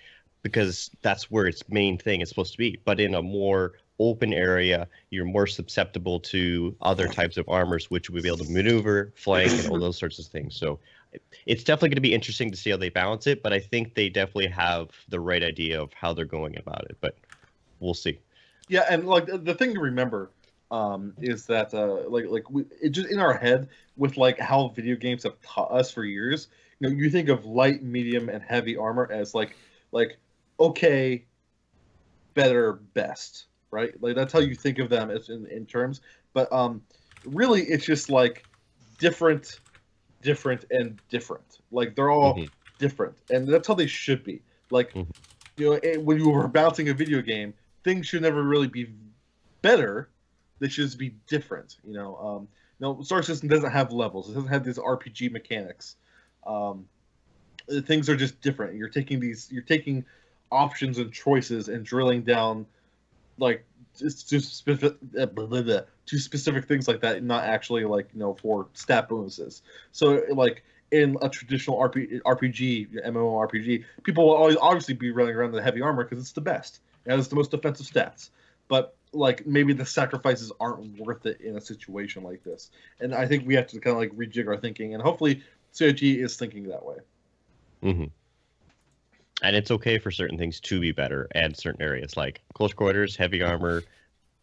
because that's where its main thing is supposed to be. But in a more open area, you're more susceptible to other types of armors, which will be able to maneuver, flank, and all those sorts of things. So it's definitely going to be interesting to see how they balance it. But I think they definitely have the right idea of how they're going about it. But we'll see. Yeah, and like the thing to remember um, is that uh, like like we, it just in our head with like how video games have taught us for years. You know, you think of light, medium, and heavy armor as like like okay, better, best, right? Like that's how you think of them as in, in terms. But um, really, it's just like different, different, and different. Like they're all mm-hmm. different, and that's how they should be. Like mm-hmm. you know, it, when you were bouncing a video game, things should never really be better. They should just be different. You know, um, no Star Citizen doesn't have levels. It doesn't have these RPG mechanics. Um, things are just different. You're taking these. You're taking options and choices and drilling down like to specific uh, to specific things like that, not actually like you know for stat bonuses. So like in a traditional RP, RPG, MMO RPG, people will always obviously be running around the heavy armor because it's the best. Has the most defensive stats. But like maybe the sacrifices aren't worth it in a situation like this. And I think we have to kind of like rejig our thinking, and hopefully CIG is thinking that way. Mm-hmm and it's okay for certain things to be better and certain areas like close quarters, heavy armor,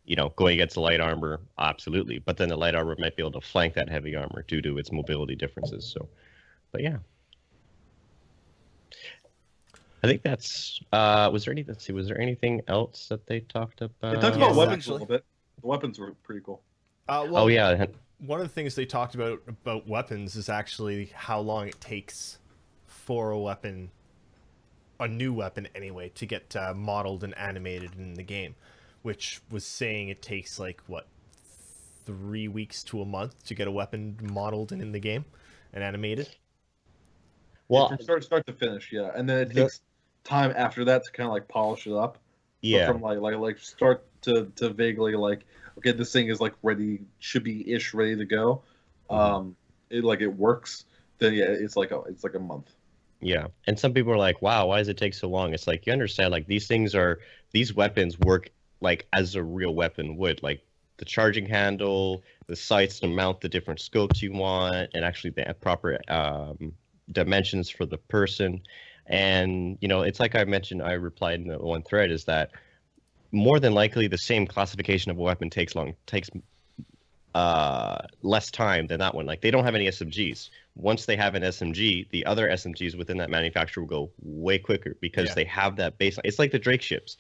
you know, going against the light armor, absolutely. But then the light armor might be able to flank that heavy armor due to its mobility differences. So, but yeah. I think that's. Uh, was there any? Let's see. Was there anything else that they talked about? They talked about yes, weapons actually. a little bit. The weapons were pretty cool. Uh, well, oh yeah. One of the things they talked about about weapons is actually how long it takes for a weapon a new weapon anyway to get uh, modeled and animated in the game, which was saying it takes like what three weeks to a month to get a weapon modeled and in the game and animated. Well, from start start to finish, yeah, and then it takes the, time after that to kind of like polish it up. Yeah, but from like like like start to to vaguely like okay, this thing is like ready, should be ish ready to go. Mm-hmm. Um, it like it works. Then yeah, it's like a it's like a month. Yeah. And some people are like, wow, why does it take so long? It's like, you understand, like, these things are, these weapons work like as a real weapon would. Like, the charging handle, the sights to mount the different scopes you want, and actually the proper um, dimensions for the person. And, you know, it's like I mentioned, I replied in the one thread is that more than likely the same classification of a weapon takes long, takes uh, less time than that one. Like they don't have any SMGs. Once they have an SMG, the other SMGs within that manufacturer will go way quicker because yeah. they have that baseline. It's like the Drake ships.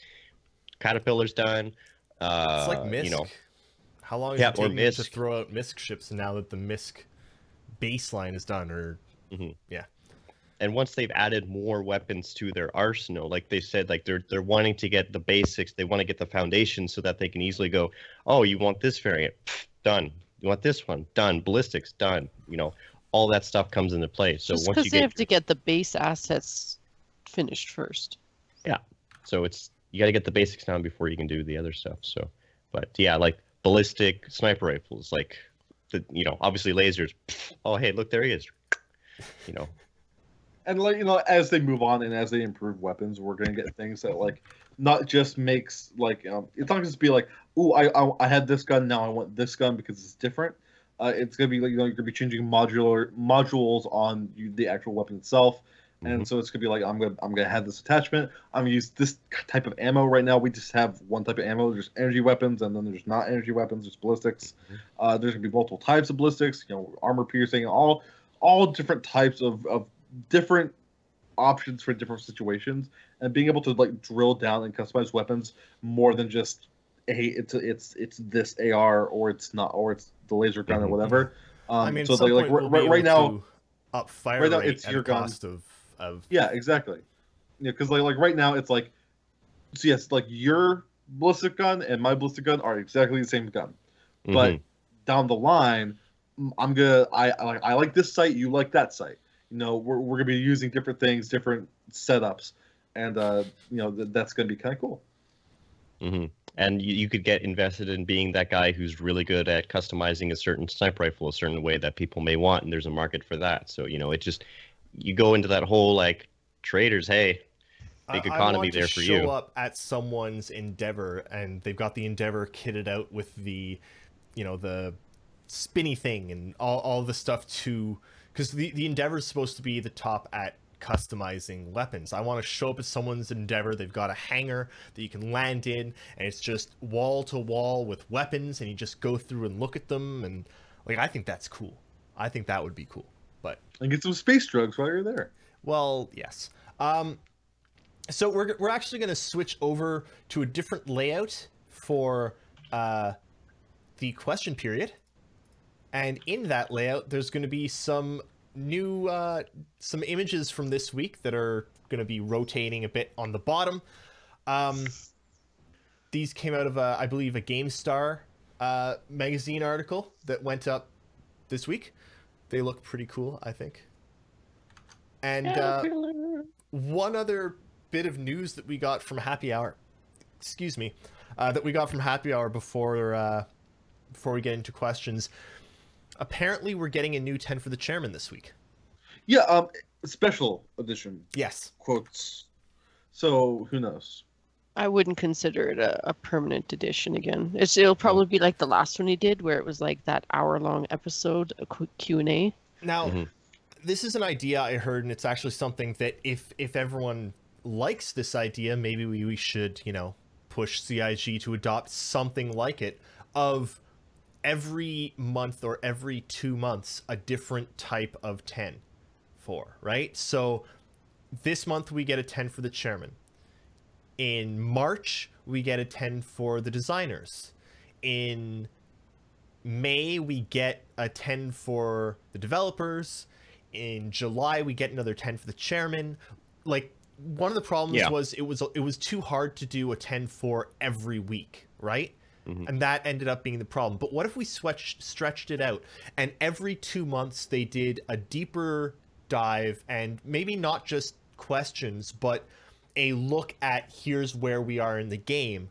Caterpillar's done. Uh, it's like MISC. You know, how long is yeah, it taking to throw out MISC ships now that the MISC baseline is done? Or mm-hmm. yeah. And once they've added more weapons to their arsenal, like they said, like they're they're wanting to get the basics, they want to get the foundation so that they can easily go, oh, you want this variant, done. You want this one, done. Ballistics, done. You know, all that stuff comes into play. So Just once you they have to get the base assets finished first. Yeah. So it's you got to get the basics down before you can do the other stuff. So, but yeah, like ballistic sniper rifles, like the you know obviously lasers. Oh hey, look there he is. You know. And like you know, as they move on and as they improve weapons, we're gonna get things that like not just makes like um, it's not just be like, oh, I, I, I had this gun now I want this gun because it's different. Uh, it's gonna be like you know you're gonna be changing modular modules on you, the actual weapon itself, and mm-hmm. so it's gonna be like I'm gonna I'm gonna have this attachment. I'm gonna use this type of ammo right now. We just have one type of ammo. There's energy weapons, and then there's not energy weapons. There's ballistics. Mm-hmm. Uh, there's gonna be multiple types of ballistics. You know, armor piercing, all all different types of of different options for different situations and being able to like drill down and customize weapons more than just hey it's it's it's this AR or it's not or it's the laser gun mm-hmm. or whatever. Um, I mean, so like, like right, right now, up fire right now it's your cost of of yeah exactly. know, because like like right now it's like, so yes, like your ballistic gun and my ballistic gun are exactly the same gun, but Mhm. down the line, I'm gonna I I like I like this site, you like that site. You know, we're we're gonna be using different things, different setups, and uh, you know th- that's gonna be kind of cool. Mhm. And you, you could get invested in being that guy who's really good at customizing a certain sniper rifle a certain way that people may want, and there's a market for that. So you know, it just you go into that whole like traders. Hey, Big I- I economy want to there for show you. up at someone's Endeavor, and they've got the Endeavor kitted out with the, you know, the spinny thing and all, all the stuff to, because the the Endeavor is supposed to be the top at customizing weapons. I want to show up at someone's Endeavor. They've got a hangar that you can land in, and it's just wall to wall with weapons, and you just go through and look at them, and like I think that's cool. I think that would be cool. But And get some space drugs while you're there. well, yes. Um, so we're we're actually going to switch over to a different layout for uh, the question period, and in that layout, there's going to be some new uh, some images from this week that are going to be rotating a bit on the bottom. Um, these came out of, a, I believe, a GameStar uh, magazine article that went up this week. They look pretty cool, I think. And uh, one other bit of news that we got from Happy Hour, excuse me, uh, that we got from Happy Hour before uh, before we get into questions. Apparently, we're getting a new ten for the chairman this week. Yeah, um, special edition Yes. quotes. So who knows? I wouldn't consider it a, a permanent edition again. It's, it'll probably be like the last one he did, where it was like that hour-long episode, a quick Q and A. Now, Mhm. this is an idea I heard, and it's actually something that if if everyone likes this idea, maybe we, we should you know push CIG to adopt something like it of every month or every two months a different type of 10 for right? So this month we get a 10 for the chairman. In march we get a 10 for the designers. In may we get a 10 for the developers. In july we get another 10 for the chairman. Like one of the problems Yeah. was it was it was too hard to do a 10 for every week right Mhm. and that ended up being the problem but what if we switched stretched it out and every two months they did a deeper dive and maybe not just questions but a look at here's where we are in the game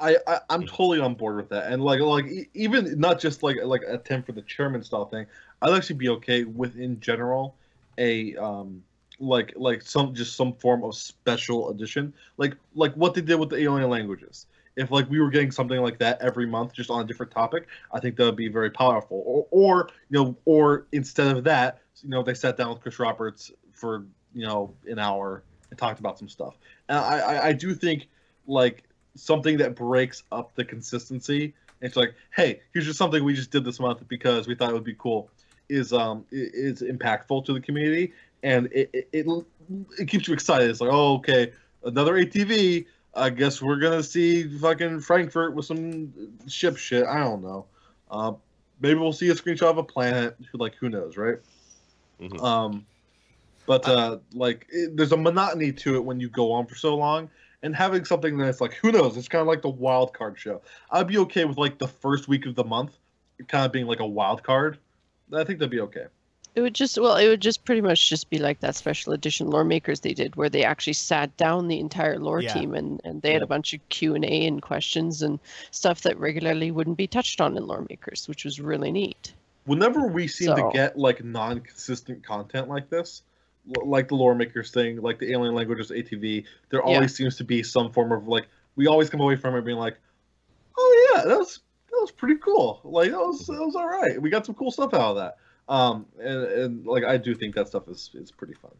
I, I I'm totally on board with that, and like like even not just like like a ten for the chairman style thing. I'd actually be okay with in general a um like like some just some form of special edition, like like what they did with the alien languages. If like we were getting something like that every month, just on a different topic, I think that would be very powerful. Or or you know or instead of that, you know they sat down with Chris Roberts for you know an hour and talked about some stuff. And I I, I do think like something that breaks up the consistency. It's like, hey, here's just something we just did this month because we thought it would be cool. Is um is impactful to the community and it it, it, it keeps you excited. It's like, oh, okay, another ATV. I guess we're gonna see fucking Frankfurt with some ship shit. I don't know. Uh, maybe we'll see a screenshot of a planet. Like, who knows, right? Mhm. Um, but uh, like, it, there's a monotony to it when you go on for so long, and having something that's like, who knows? It's kind of like the wild card show. I'd be okay with like the first week of the month, kind of being like a wild card. I think that'd be okay. It would just well, it would just pretty much just be like that special edition lore makers they did, where they actually sat down the entire lore Yeah. team and, and they had Yeah. a bunch of Q and A and questions and stuff that regularly wouldn't be touched on in lore makers, which was really neat. Whenever we seem to get like non-consistent content like this, like the lore makers thing, like the alien languages ATV, there Yeah. always seems to be some form of like we always come away from it being like, oh yeah, that was that was pretty cool. Like that was that was all right. We got some cool stuff out of that. Um, and, and like I do think that stuff is is pretty fun.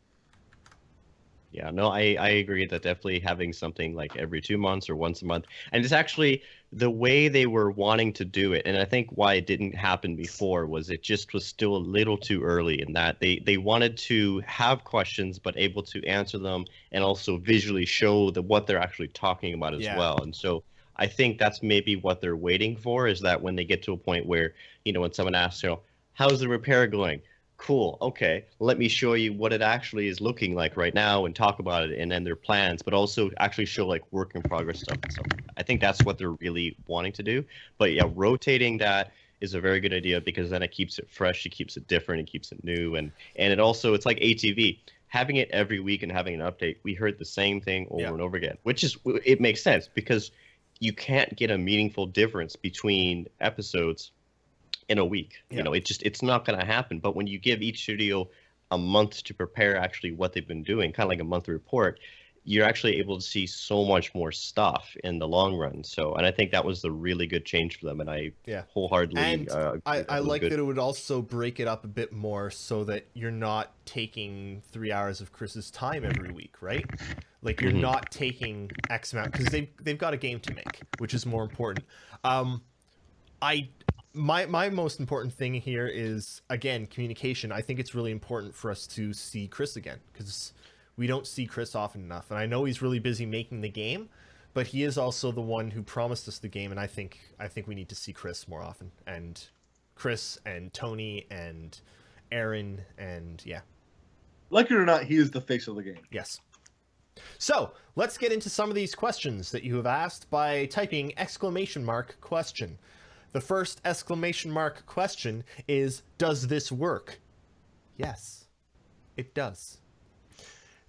Yeah, no, I, I agree that definitely having something like every two months or once a month, and it's actually the way they were wanting to do it, and I think why it didn't happen before was it just was still a little too early in that they they wanted to have questions but able to answer them and also visually show the what they're actually talking about as Yeah. well, and so I think that's maybe what they're waiting for is that when they get to a point where you know when someone asks, you know, how's the repair going? cool. Okay, let me show you what it actually is looking like right now and talk about it and then their plans, but also actually show like work in progress stuff and stuff. I think that's what they're really wanting to do. But yeah, rotating that is a very good idea because then it keeps it fresh, it keeps it different, it keeps it new, and and it also it's like ATV. Having it every week and having an update, we heard the same thing over Yeah. and over again, which is it makes sense because you can't get a meaningful difference between episodes in a week. Yeah. You know, it just it's not going to happen. But when you give each studio a month to prepare actually what they've been doing, kind of like a monthly report, you're actually able to see so much more stuff in the long run. So, and I think that was the really good change for them, and I Yeah. wholeheartedly. And uh, I, I like good. that it would also break it up a bit more so that you're not taking three hours of Chris's time every week, right? Like you're Mhm. not taking X amount because they've they've got a game to make, which is more important. Um, I my my most important thing here is again communication. I think it's really important for us to see Chris again because we don't see Chris often enough, and I know he's really busy making the game, but he is also the one who promised us the game, and I think I think we need to see Chris more often, and Chris and Tony and Aaron and yeah, Like it or not, he is the face of the game. yes. So let's get into some of these questions that you have asked by typing exclamation mark question. The first exclamation mark question is Does this work? Yes, it does.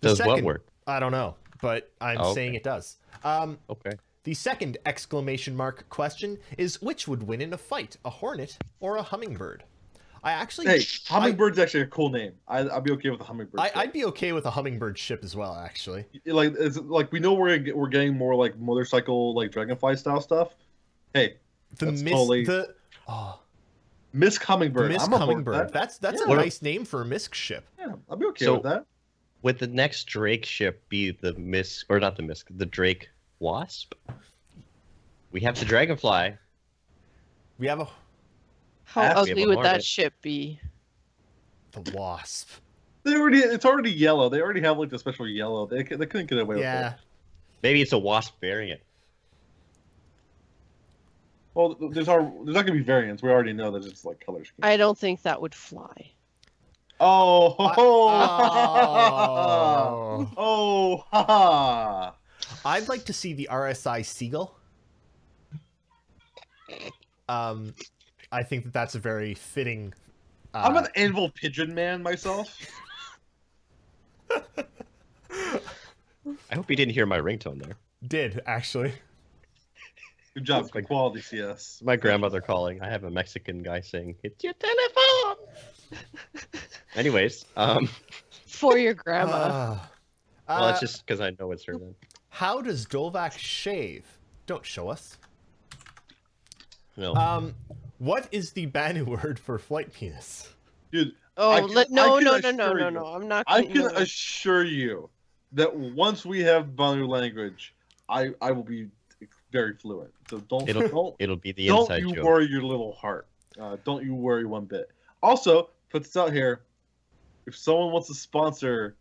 The Does what second- work? I don't know, but I'm Oh, saying it does. Um, Okay. the second exclamation mark question is which would win in a fight, a hornet or a hummingbird? I actually, Hey, hummingbird's actually a cool name. I, I'd be okay with a hummingbird. I, ship. I'd be okay with a hummingbird ship as well. Actually, like it's like we know we're we're getting more like motorcycle like dragonfly style stuff. Hey, the That's miss, totally- the ah. oh, MISC Hummingbird. MISC I'm aboard hummingbird. That. That's that's Yeah. a nice name for a MISC ship. Yeah, I'd be okay So- with that. Would the next Drake ship be the Miss or not the Miss, the Drake Wasp? We have the Dragonfly. We have a How Ask- We have ugly a would Hornet. that ship be? the wasp. They already it's already yellow. They already have like the special yellow. They c- they couldn't get away with Yeah, it. Maybe it's a Wasp variant. Well, there's our there's not gonna be variants. We already know that it's like color scheme. I don't think that would fly. Oh, ho, I- ho. oh. (laughs) oh, ha, (laughs) ha. I'd like to see the RSI Seagull. Um, I think that that's a very fitting. Uh, I'm an anvil pigeon man myself. (laughs) I hope you didn't hear my ringtone there. did actually. Good job, It's like- quality CS. My grandmother calling. I have a Mexican guy saying, "It's your telephone." (laughs) Anyways, um, For your grandma. Ah. well, Uh, it's just because I know it's her then. How does Dolvak shave? Don't show us. No, Um, what is the Banu word for flight penis? Dude, oh, can- let, I no, no, no, no, no, you- no. I'm not. I gonna- can no. assure you that once we have Banu language, I I will be very fluent. So don't It'll- don't it'll be the don't inside you joke. worry your little heart. Uh, don't you worry one bit. Also, put this out here: if someone wants to sponsor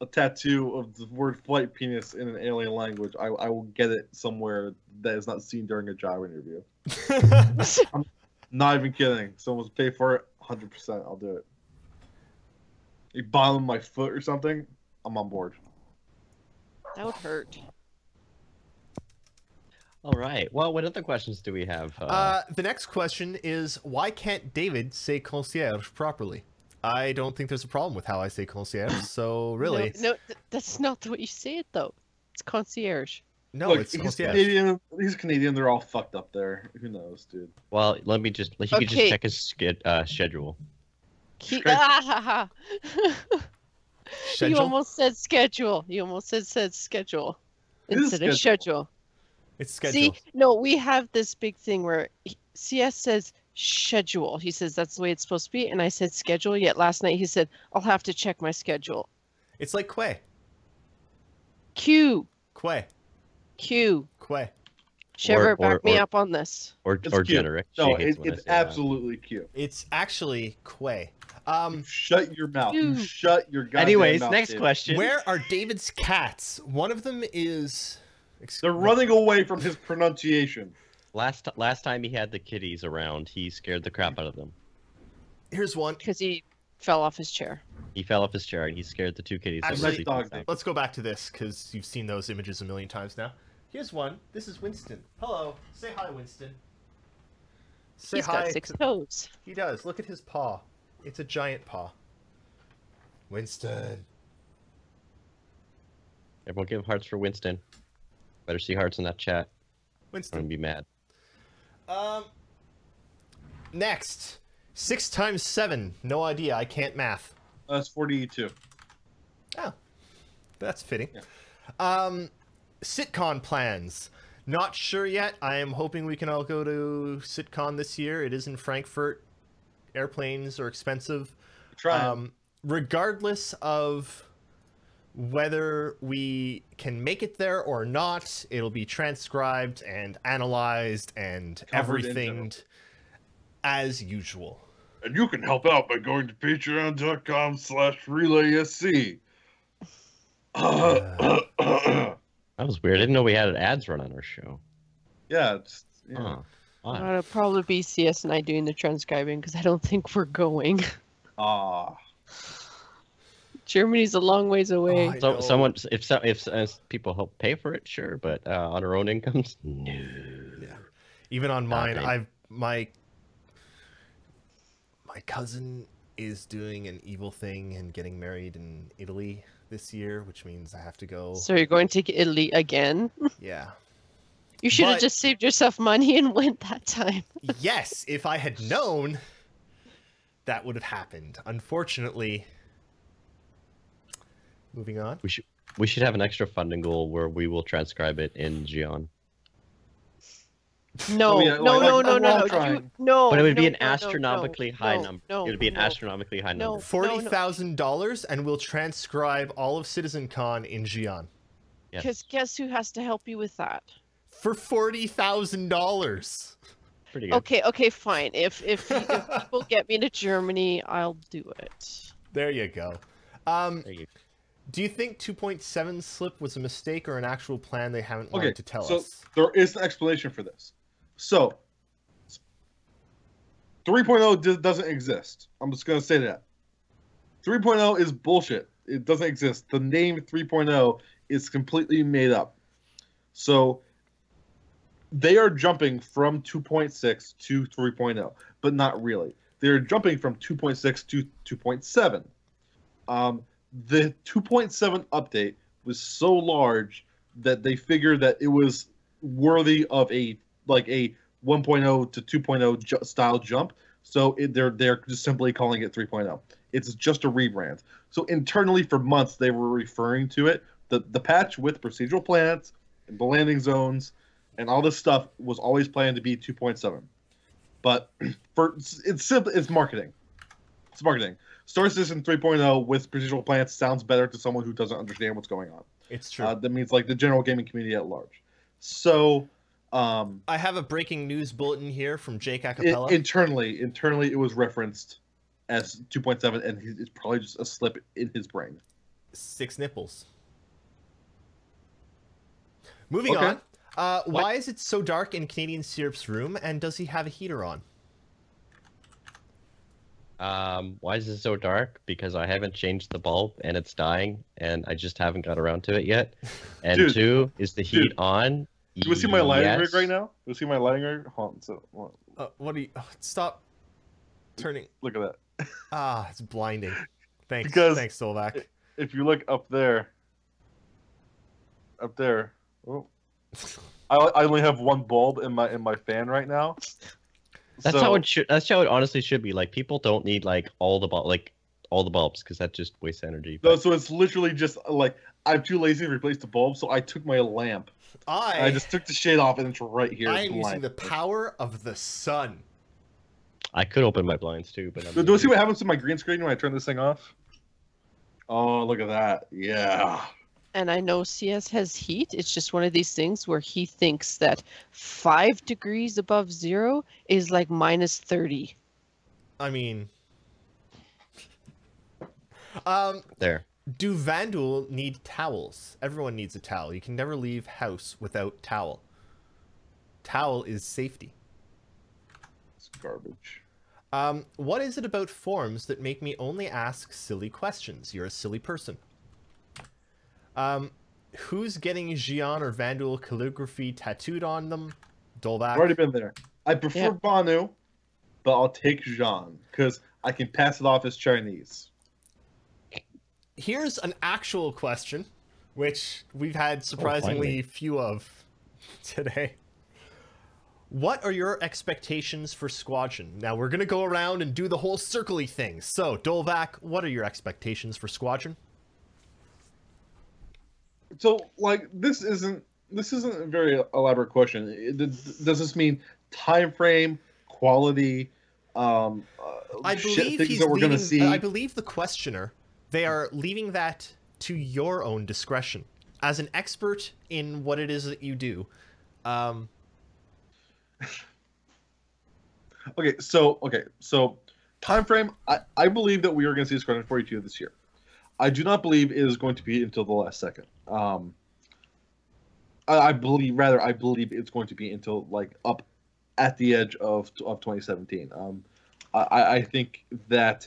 a tattoo of the word "flight penis" in an alien language, I, I will get it somewhere that is not seen during a job interview. (laughs) I'm not even kidding. Someone wants to pay for it, hundred percent. I'll do it. You bottom my foot or something, I'm on board. That would hurt. All right. Well, what other questions do we have? Uh, Uh, the next question is why can't David say concierge properly? I don't think there's a problem with how I say concierge, (laughs) so really, No, no th- that's not the way you say it though. It's concierge. no, Look, it's he's concierge. Canadian. He's Canadian. They're all fucked up there. Who knows, dude? well, let me just. He could just check his sch- uh, schedule. He, (laughs) Schedule. ah, ha, ha. you almost said schedule. You almost said said schedule It is instead of schedule. It's schedule. See, no, we have this big thing where he- CS says schedule. He says that's the way it's supposed to be, and I said schedule. Yet last night he said I'll have to check my schedule. It's like Quay. Q Quay. Q. Quay. Shiver, or- back me or- up on this. Or, It's or cute. generic. No, it, it's say that. absolutely cute. It's actually Quay. Um, Shut your mouth. You shut your goddamn Anyways, mouth, next David. question. where are David's cats? One of them is. Ex- They're running away from his pronunciation. Last last time he had the kitties around, he scared the crap out of them. Here's one. Because he fell off his chair. He fell off his chair and he scared the two kitties. Actually- Dog. Let's go back to this because you've seen those images a million times now. Here's one. This is Winston. Hello. Say hi, Winston. Say He's hi. got six to- toes. He does. Look at his paw. It's a giant paw. Winston. Everyone give hearts for Winston. Better see hearts in that chat. I'm Winston. gonna be mad. Um. Next, six times seven. No idea. I can't math. That's 42. Oh, that's fitting. Yeah. Um, CitCon plans. Not sure yet. I am hoping we can all go to CitCon this year. It is in Frankfurt. Airplanes are expensive. Try. Um, regardless of whether we can make it there or not, it'll be transcribed and analyzed and Covered everything as usual. and you can help out by going to patreon.com slash relaysc. Uh. (clears throat) That was weird. I didn't know we had ads run on our show. yeah, it's, yeah. Huh. Wow. Uh, It'll probably be CS and I doing the transcribing because I don't think we're going. Ah. Germany's a long ways away. I So know. someone, if so, if people help pay for it, sure, but uh, on our own incomes, (laughs) no. Even on mine, me. I've my my cousin is doing an evil thing and getting married in Italy this year, which means I have to go. So you're going to Italy again? (laughs) yeah. You should have just saved yourself money and (laughs) went that time. yes, if I had known, that would have happened. Unfortunately, moving on. We should we should have an extra funding goal where we will transcribe it in Xi'an. No, yeah, no, like- no, like no, no, no, you- no. But it would be an no, no, no, astronomically high number. It would be an astronomically high number. Forty thousand dollars, and we'll transcribe all of CitizenCon in Xi'an Yes. Because guess who has to help you with that? for forty thousand dollars. Pretty good. Okay, okay, fine. If if, if people get me to Germany, I'll do it. There you go. Um, There you do you think 2.7 slip was a mistake or an actual plan they haven't Okay, wanted to tell so us? there is an explanation for this. So, 3.0 d- doesn't exist. I'm just going to say that. 3.0 is bullshit. It doesn't exist. The name 3.0 is completely made up. So, they are jumping from 2.6 to 3.0, but not really. They're jumping from 2.6 to 2.7. Um, the 2.7 update was so large that they figured that it was worthy of a like a 1.0 to 2.0 ju- style jump. So it, they're they're just simply calling it 3.0. It's just a rebrand. So internally for months they were referring to it the the patch with procedural planets and the landing zones and all this stuff was always planned to be 2.7. But (clears throat) for it's simple it's marketing. It's marketing. Star Citizen 3.0 with procedural plants sounds better to someone who doesn't understand what's going on. It's true. Uh, that means like the general gaming community at large. So, um, I have a breaking news bulletin here from Jake it, Acapella. internally, internally, it was referenced as 2.7, and he- it's probably just a slip in his brain. Six nipples. Moving Okay. on. Uh, why is it so dark in Canadian Syrup's room, and does he have a heater on? Um, why is it so dark? Because I haven't changed the bulb and it's dying, and I just haven't got around to it yet. And Dude, two, is the heat dude, on? Do you see my lighting rig right now? Do you see my lighting rig? Hold on, so well, Uh, what do you? oh, stop turning. look at that. (laughs) Ah, it's blinding. Thanks, Because- thanks, Dolvak. If you look up there, up there, oh, (laughs) I, I only have one bulb in my in my fan right now. That's So- how it should. That's how it honestly should be. Like people don't need like all the bulb, like all the bulbs, because that just wastes energy. No, But so it's literally just like I'm too lazy to replace the bulb, so I took my lamp. I, I just took the shade off, and it's right here. I it's am using blind. the power of the sun. I could open my blinds too, but I'm Do, do you see what happens to my green screen when I turn this thing off? Oh, look at that! Yeah. And I know CS has heat. It's just one of these things where he thinks that five degrees above zero is like minus 30. I mean, um, there? do Vanduul need towels? Everyone needs a towel. You can never leave house without towel. Towel is safety. It's garbage. Um, what is it about forums that make me only ask silly questions? You're a silly person. Um, who's getting Xi'an or Vanduul calligraphy tattooed on them? Dolvak. I've already been there. I prefer Yeah. Banu, but I'll take Xi'an because I can pass it off as Chinese. Here's an actual question, which we've had surprisingly finally. few of (laughs) today. What are your expectations for Squadron? Now we're gonna go around and do the whole circly thing. So, Dolvak, what are your expectations for Squadron? So, like, this isn't this isn't a very elaborate question. It- Does this mean time frame, quality? Um, uh, I shit, believe things he's that we're leaving, gonna see. I believe the questioner. They are leaving that to your own discretion. As an expert in what it is that you do, um, (laughs) Okay, so okay, so time frame. I, I believe that we are going to see Squadron 42 this year. I do not believe it is going to be until the last second. Um, I, I believe rather I believe it's going to be until like up at the edge of of 2017. Um, I, I think that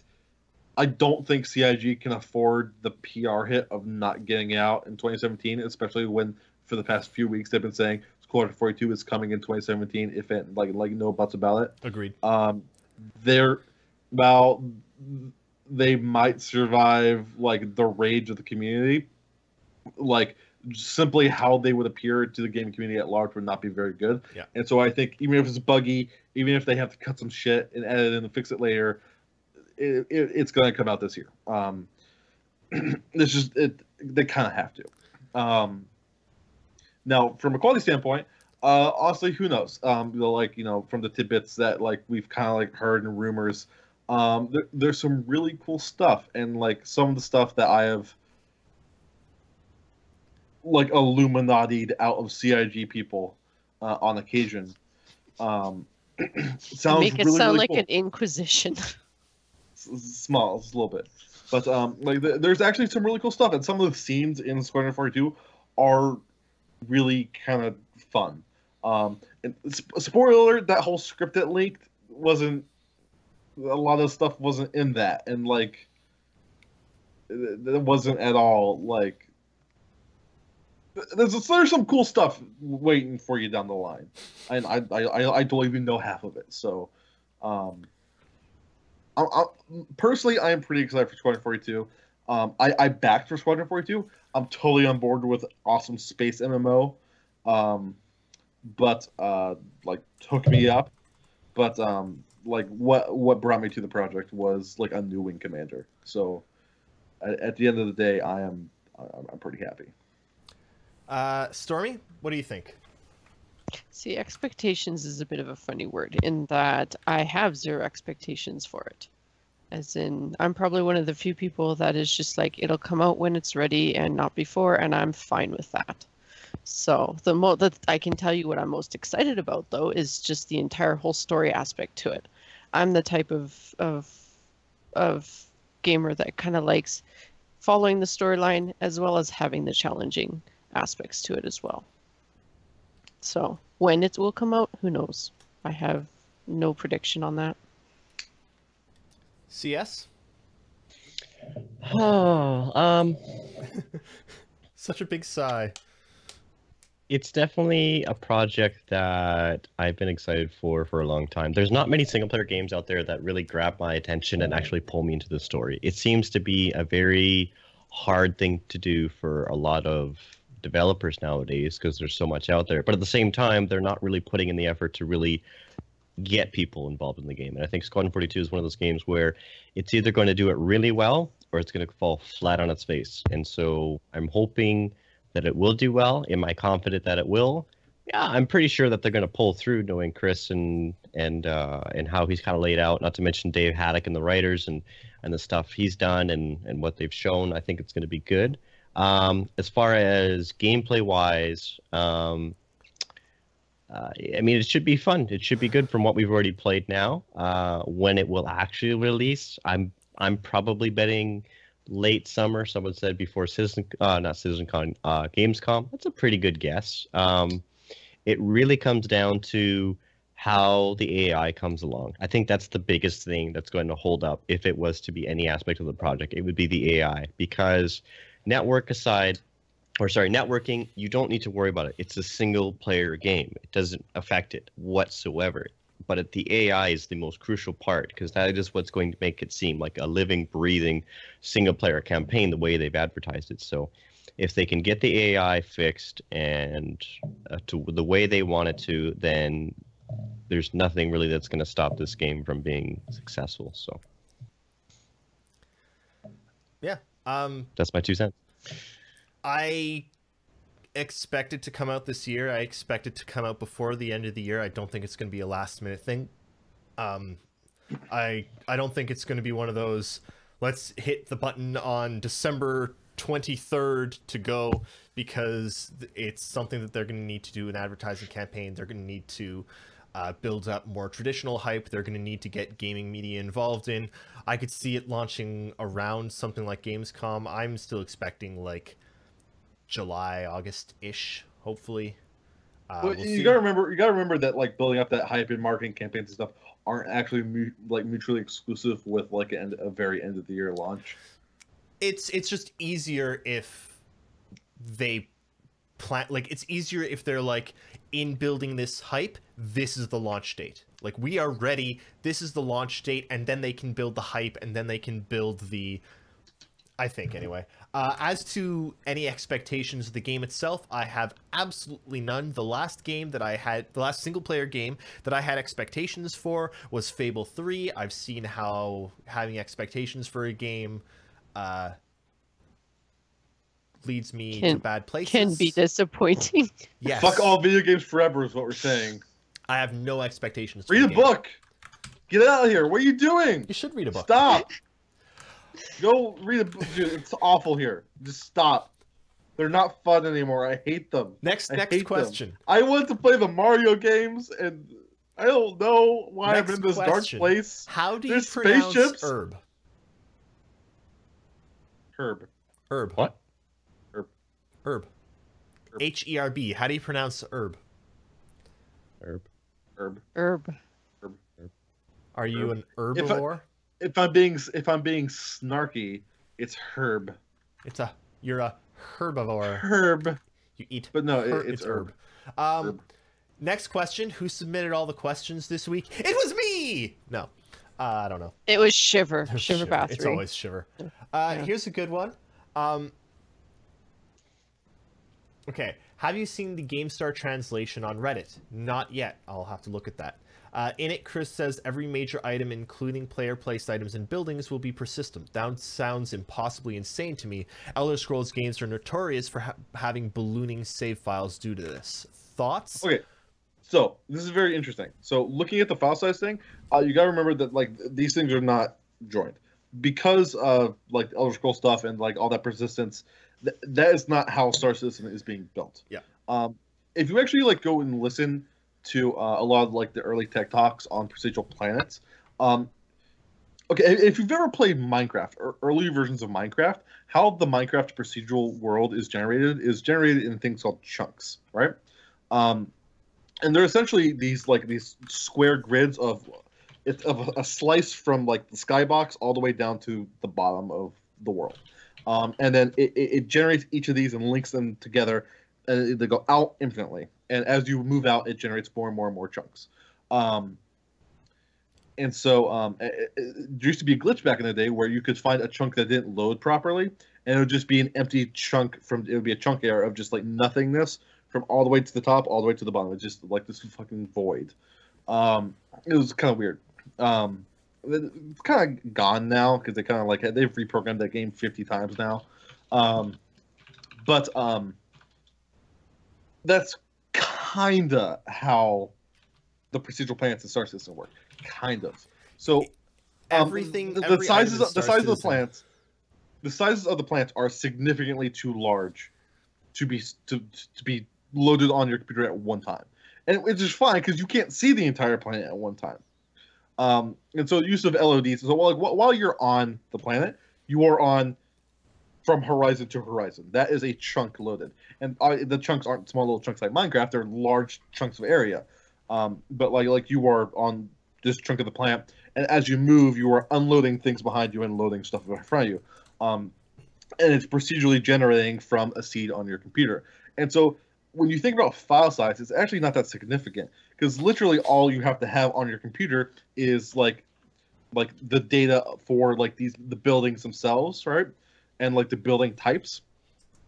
I don't think CIG can afford the PR hit of not getting out in 2017, especially when for the past few weeks they've been saying Squadron 42 is coming in 2017. If it like like no buts about it agreed. um they're well they might survive like the rage of the community like simply how they would appear to the gaming community at large would not be very good Yeah. and so i think even if it's buggy even if they have to cut some shit and edit it and fix it later it, it, it's going to come out this year um (clears throat) it's just it they kind of have to um now from a quality standpoint uh, honestly, who knows? Um, you know, like you know, from the tidbits that like we've kind of like heard and rumors, um, there, there's some really cool stuff, and like some of the stuff that I have like Illuminati'd out of CIG people uh, on occasion. Um, (clears throat) sounds Make it really, sound really like cool an inquisition. (laughs) small, just a little bit. But um, like th- there's actually some really cool stuff, and some of the scenes in Squadron 42 are really kind of fun. Um, and sp- spoiler alert: that whole script that leaked wasn't. A lot of stuff wasn't in that, and like, it wasn't at all like. There's there's some cool stuff waiting for you down the line, and I I I, I don't even know half of it. So, um, I, I, personally, I am pretty excited for Squadron 42. Um, I, I backed for Squadron 42. I'm totally on board with awesome space MMO. Um, but uh, like hook me up. But um, like what what brought me to the project was like a new wing commander. So at, at the end of the day, I am I'm, I'm pretty happy. Uh, Stormy, what do you think? See, expectations is a bit of a funny word in that I have zero expectations for it. As in, I'm probably one of the few people that is just like, it'll come out when it's ready and not before, and I'm fine with that. So the mo that I can tell you what I'm most excited about though is just the entire whole story aspect to it. I'm the type of of of gamer that kind of likes following the storyline as well as having the challenging aspects to it as well. So when it will come out, who knows? I have no prediction on that. CS? (sighs) Oh, um, (laughs) Such a big sigh. It's definitely a project that I've been excited for for a long time. There's not many single player games out there that really grab my attention and actually pull me into the story. It seems to be a very hard thing to do for a lot of developers nowadays because there's so much out there. But at the same time, they're not really putting in the effort to really get people involved in the game. And I think Squadron 42 is one of those games where it's either going to do it really well or it's going to fall flat on its face. And so I'm hoping that it will do well. Am I confident that it will? Yeah, I'm pretty sure that they're going to pull through, knowing Chris and and uh, and how he's kind of laid out. Not to mention Dave Haddock and the writers and and the stuff he's done and and what they've shown. I think it's going to be good. Um, as far as gameplay wise, um, uh, I mean, it should be fun. It should be good from what we've already played now. Uh, when it will actually release, I'm I'm probably betting late summer. Someone said before Citizen, uh, not CitizenCon, uh, Gamescom. That's a pretty good guess. Um, it really comes down to how the AI comes along. I think that's the biggest thing that's going to hold up if it was to be any aspect of the project. It would be the AI because network aside, or sorry, networking, you don't need to worry about it. It's a single player game. It doesn't affect it whatsoever. But it, the AI is the most crucial part because that is what's going to make it seem like a living, breathing single player campaign the way they've advertised it. So if they can get the AI fixed and uh, to the way they want it to, then there's nothing really that's going to stop this game from being successful. So Yeah. Um, that's my two cents. I expect it to come out this year. I expect it to come out before the end of the year. I don't think it's going to be a last minute thing. Um, I I don't think it's going to be one of those. Let's hit the button on December 23rd to go because it's something that they're going to need to do an advertising campaign. They're going to need to uh, build up more traditional hype. They're going to need to get gaming media involved in. I could see it launching around something like Gamescom. I'm still expecting like July, August ish, hopefully. Uh, But we'll you see. gotta remember, you gotta remember that like building up that hype and marketing campaigns and stuff aren't actually mu- like mutually exclusive with like an, a very end of the year launch. it's it's just easier if they plan like it's easier if they're like in building this hype this is the launch date like we are ready this is the launch date and then they can build the hype and then they can build the i think anyway uh, as to any expectations of the game itself i have absolutely none the last game that i had the last single player game that i had expectations for was fable 3 i've seen how having expectations for a game uh, leads me to bad places. Can be disappointing. (laughs) Yes. Fuck all video games forever is what we're saying. I have no expectations. Read the a game. book. Get out of here. What are you doing? You should read a book. Stop. (laughs) Go read a book. Dude, it's awful here. Just stop. They're not fun anymore. I hate them. Next, I next hate them. question. I want to play the Mario games, and I don't know why Next I'm in this question. dark place. How do you There's pronounce spaceships? herb? Herb. Herb. What? Herb. Herb. H E R B. How do you pronounce herb? Herb. Herb. Herb. Herb. Are you Herb. an If I- herbivore? If I'm being if I'm being snarky, it's herb. It's a you're a herbivore. Herb. You eat. But no, her- it's herb. Um, Herb. next question. Who submitted all the questions this week? It was me. No, uh, I don't know. It was Shiver. (laughs) Shiver, Bathory. It's always Shiver. Uh, Yeah. Here's a good one. Um, okay, have you seen the GameStar translation on Reddit? Not yet. I'll have to look at that. Uh, in it, Chris says every major item, including player placed items and buildings, will be persistent. That sounds impossibly insane to me. Elder Scrolls games are notorious for ha- having ballooning save files due to this. Thoughts? Okay, so this is very interesting. So looking at the file size thing, uh, you gotta remember that like these things are not joined because of like Elder Scroll stuff and like all that persistence. Th- that is not how Star Citizen is being built. Yeah. Um, if you actually like go and listen to uh, a lot of like the early tech talks on procedural planets, um, okay, if- you've ever played Minecraft or early versions of Minecraft, how the Minecraft procedural world is generated is generated in things called chunks, right? Um, and they're essentially these like these square grids of it's of a, slice from like the skybox all the way down to the bottom of the world. Um, and then it, it generates each of these and links them together, and they go out infinitely. And as you move out, it generates more and more and more chunks. Um, and so um, it, it- there used to be a glitch back in the day where you could find a chunk that didn't load properly, and it would just be an empty chunk from it would be a chunk error of just like nothingness from all the way to the top, all the way to the bottom. It's just like this fucking void. Um, it was kind of weird. Um, it's kind of gone now because they kind of like they've reprogrammed that game 50 times now. Um, but um, that's kinda how the procedural planets and Star System work. Kind of. So um, Everything. the, the every sizes of, the size of the plants the sizes of the plants are significantly too large to be to, to be loaded on your computer at one time and it's just fine because you can't see the entire planet at one time um, and so use of LODs so while, like, while you're on the planet you are on from horizon to horizon that is a chunk loaded and uh, the chunks aren't small little chunks like Minecraft they're large chunks of area Um, but like like you are on this chunk of the plant, and as you move, you are unloading things behind you and loading stuff in front of you. Um, and it's procedurally generating from a seed on your computer. And so when you think about file size, it's actually not that significant because literally all you have to have on your computer is like like the data for like these the buildings themselves, right? And like the building types.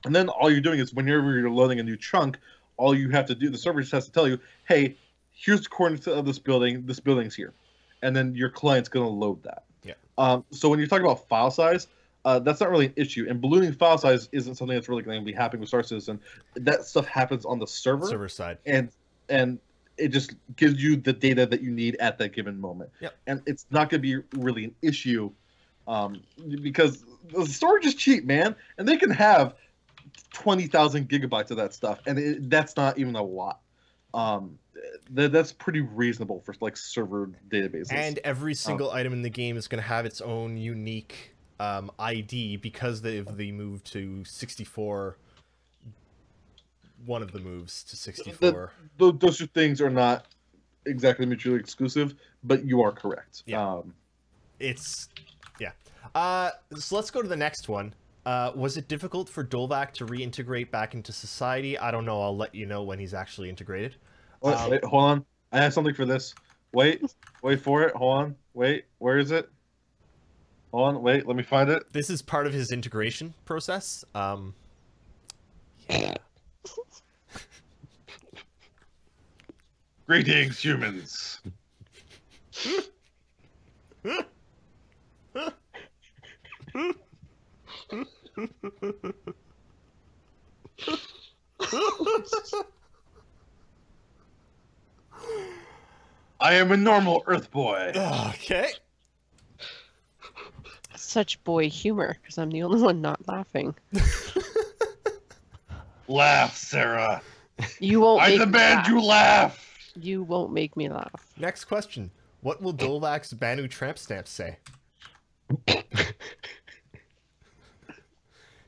And then all you're doing is whenever you're loading a new chunk, all you have to do, the server just has to tell you, hey, here's the coordinates of this building, this building's here. And then your client's gonna load that. Yeah. Um, so when you're talking about file size, uh, that's not really an issue. And ballooning file size isn't something that's really going to be happening with Star Citizen. That stuff happens on the server, Server side. and and it just gives you the data that you need at that given moment. Yep. And it's not going to be really an issue um, because the storage is cheap, man, and they can have twenty thousand gigabytes of that stuff, and it, that's not even a lot. Um, that, that's pretty reasonable for like server databases. And every single item in the game is going to have its own unique um, ID because they've they moved to 64. One of the moves to 64. Tho- those two things are not exactly mutually exclusive, but you are correct. Yeah. Um, It's. Uh, so let's go to the next one. Uh, was it difficult for Dolvak to reintegrate back into society? I don't know. I'll let you know when he's actually integrated. wait, Um, wait, hold on. I have something for this. Wait, wait for it. Hold on. Wait, where is it? Hold on. Wait, let me find it. This is part of his integration process. Um, yeah. Greetings, humans. (laughs) I am a normal Earth boy. Okay. Such boy humor, because I'm the only one not laughing. Laugh, Sarah. You won't I make me demand laugh. you laugh. You won't make me laugh. Next question. What will Dolvak's Banu tramp stamp say? (laughs)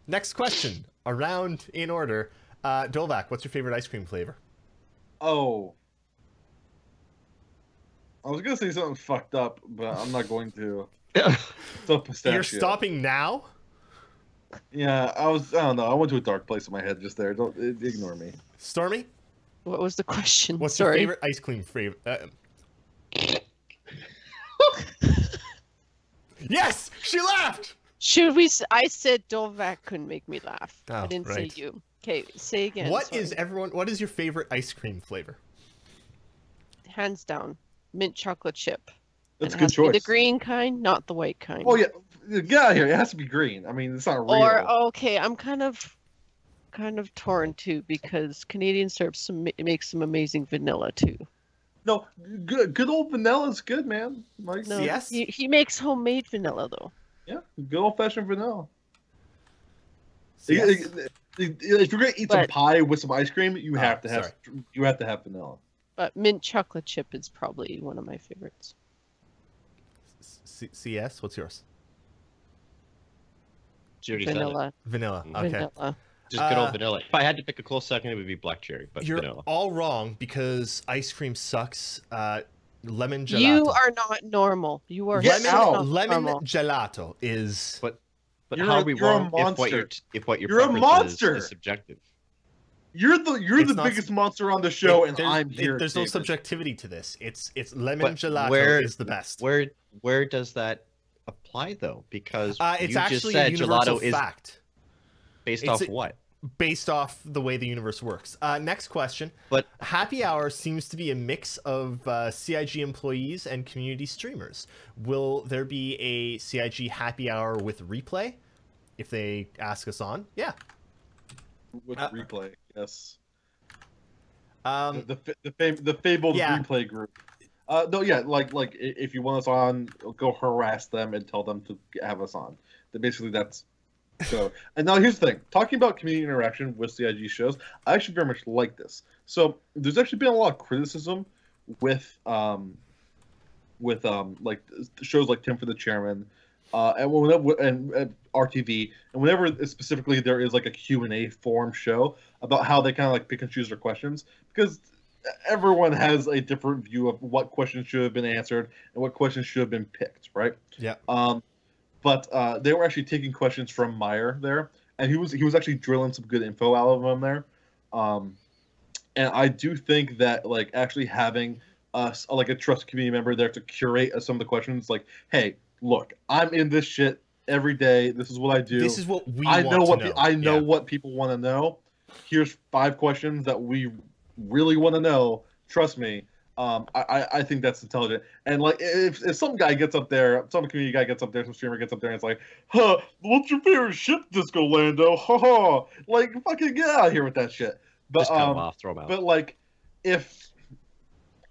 Next question. Around in order. Uh, Dolvak, what's your favorite ice cream flavor? Oh. I was gonna say something fucked up, but I'm not going to. (laughs) So pistachio. You're stopping now? Yeah, I was. I don't know. I went to a dark place in my head just there. Don't i- ignore me. Stormy, What was the question? what's Sorry. your favorite ice cream flavor? Uh, (laughs) yes, she laughed. Should we? I said Dolvak couldn't make me laugh. I Oh, didn't right. say you. Okay, say again. What sorry. is everyone? What is your favorite ice cream flavor? hands down mint chocolate chip? That's It a good has to be choice. The green kind, not the white kind. Oh yeah, get out of here. It has to be green. I mean, it's not real. Or okay, I'm kind of, kind of torn too because Canadian syrup some, makes some amazing vanilla too. No, good, good old vanilla's good, man. Like, No, Yes? he, he makes homemade vanilla though. Yeah, good old fashioned vanilla. Yes. If you're gonna eat some pie with some ice cream, you Oh, have to have you have to have vanilla. But mint chocolate chip is probably one of my favorites. C- CS, what's yours? She already said it. Vanilla, Vanilla. Mm. Okay. vanilla. Just good old Uh, vanilla. If I had to pick a close second, it would be black cherry, but You're vanilla. all wrong because ice cream sucks. Uh, lemon gelato. You are not normal. You are Get lemon, out. not lemon normal. gelato is. But But You're how a- are we you're a wrong if what monster. your if what your You're a preference is- is subjective? You're the you're It's the not- biggest monster on the show, It- and there's, I'm it- here. there's no subjectivity to this. It's it's lemon But gelato where- is the best. Where where does that apply though? Because uh, it's you actually just a said universal gelato is fact based it's off a- what? Based off the way the universe works. Uh, next question. But Happy Hour seems to be a mix of uh, CIG employees and community streamers. Will there be a CIG Happy Hour with replay? If they ask us on, yeah. with Uh, replay. Yes, Um, the the the, fam- the fabled yeah. replay group. Uh, no, yeah, like like if you want us on, go harass them and tell them to have us on. Basically that's. So and now here's the thing: talking about community interaction with CIG shows, I actually very much like this. So there's actually been a lot of criticism with um with um like shows like 10 for the Chairman, uh, and whenever and, and ATV, and whenever specifically there is like a Q and A forum show about how they kind of like pick and choose their questions because everyone has a different view of what questions should have been answered and what questions should have been picked, right? Yeah. Um, but uh, they were actually taking questions from Meyer there, and he was he was actually drilling some good info out of them there. Um, and I do think that like actually having us like a trust community member there to curate some of the questions, like, hey, look, I'm in this shit every day. This is what I do. This is what we I want know to what know. pe- I know Yeah. what people want to know. Here's five questions that we really want to know. Trust me. Um, I, I, think that's intelligent. And like, if, if some guy gets up there, some community guy gets up there, some streamer gets up there, and it's like, "Huh, what's your favorite ship, Disco Lando?" (laughs) Ha ha! Like, fucking get out of here with that shit. But Just um, off, throw them out. but like, if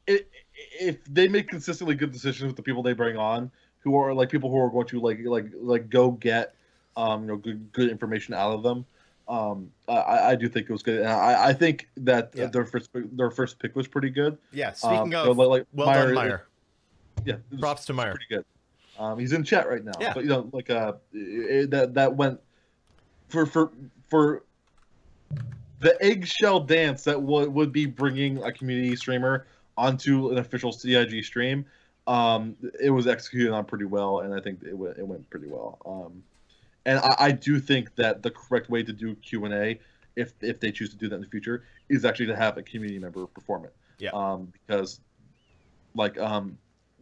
it, if they make consistently good decisions with the people they bring on, who are like people who are going to like like like go get um you know good good information out of them, um I, I do think it was good. And I I think that Yeah. their first pick- their first pick was pretty good. Yeah. Speaking Um, of, so, like, well Meyer- done, Meyer. Yeah, Props to Meyer. Pretty good. Um, he's in chat right now. Yeah. But you know, like uh, it, that that went for for for the eggshell dance that would would be bringing a community streamer onto an official CIG stream. Um, it was executed on pretty well, and I think it went it went pretty well. Um, and I, I do think that the correct way to do Q and A, if if they choose to do that in the future, is actually to have a community member perform it. Yeah. Um, because, like, um,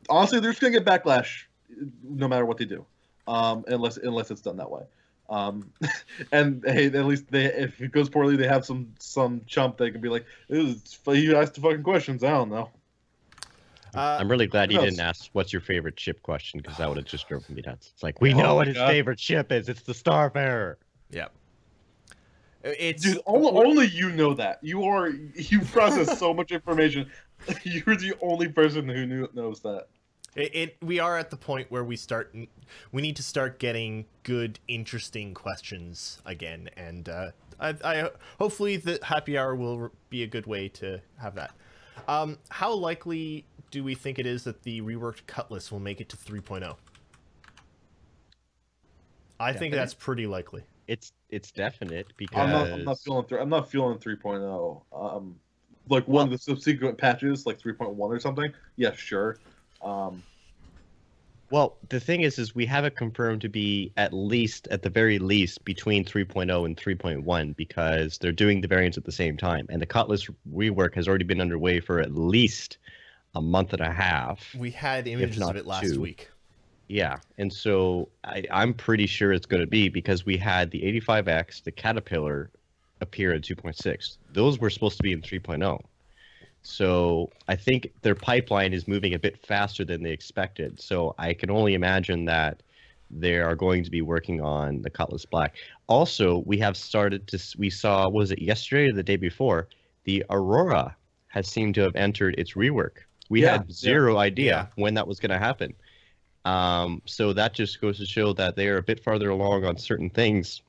honestly, they're just gonna get backlash no matter what they do, um, unless unless it's done that way. Um, (laughs) and hey, at least they if it goes poorly, they have some some chump that can be like, "This is- "You asked the fucking questions." I don't know. Uh, I'm really glad you didn't ask what's your favorite ship question because that would have just driven me nuts. It's like we Oh know what his God. favorite ship is. It's the Starfarer. yeah. It's Dude, only, only you know that. You are you process so much information. (laughs) You're the only person who knew, knows that. It, it we are at the point where we start we need to start getting good interesting questions again and uh, I, I hopefully the happy hour will be a good way to have that um, how likely do we think it is that the reworked cutlass will make it to 3.0 I think Definite. that's pretty likely It's it's definite because I'm not, I'm not feeling three, I'm not feeling 3.0. Um, like one of the subsequent patches, like 3.1 or something. Yeah, sure. Um, Well, the thing is, is we have it confirmed to be at least, at the very least, between 3.0 and 3.1 because they're doing the variants at the same time, and the Cutlass rework has already been underway for at least a month and a half. we had images of it last two. week Yeah, and so I, I'm pretty sure it's going to be because we had the 85X, the Caterpillar, appear in 2.6. Those were supposed to be in 3.0. So I think their pipeline is moving a bit faster than they expected. So I can only imagine that they are going to be working on the Cutlass Black. Also, we have started to we saw was it yesterday or the day before the Aurora has seemed to have entered its rework. We Yeah, had yeah. zero idea Yeah. when that was going to happen. Um, so that just goes to show that they are a bit farther along on certain things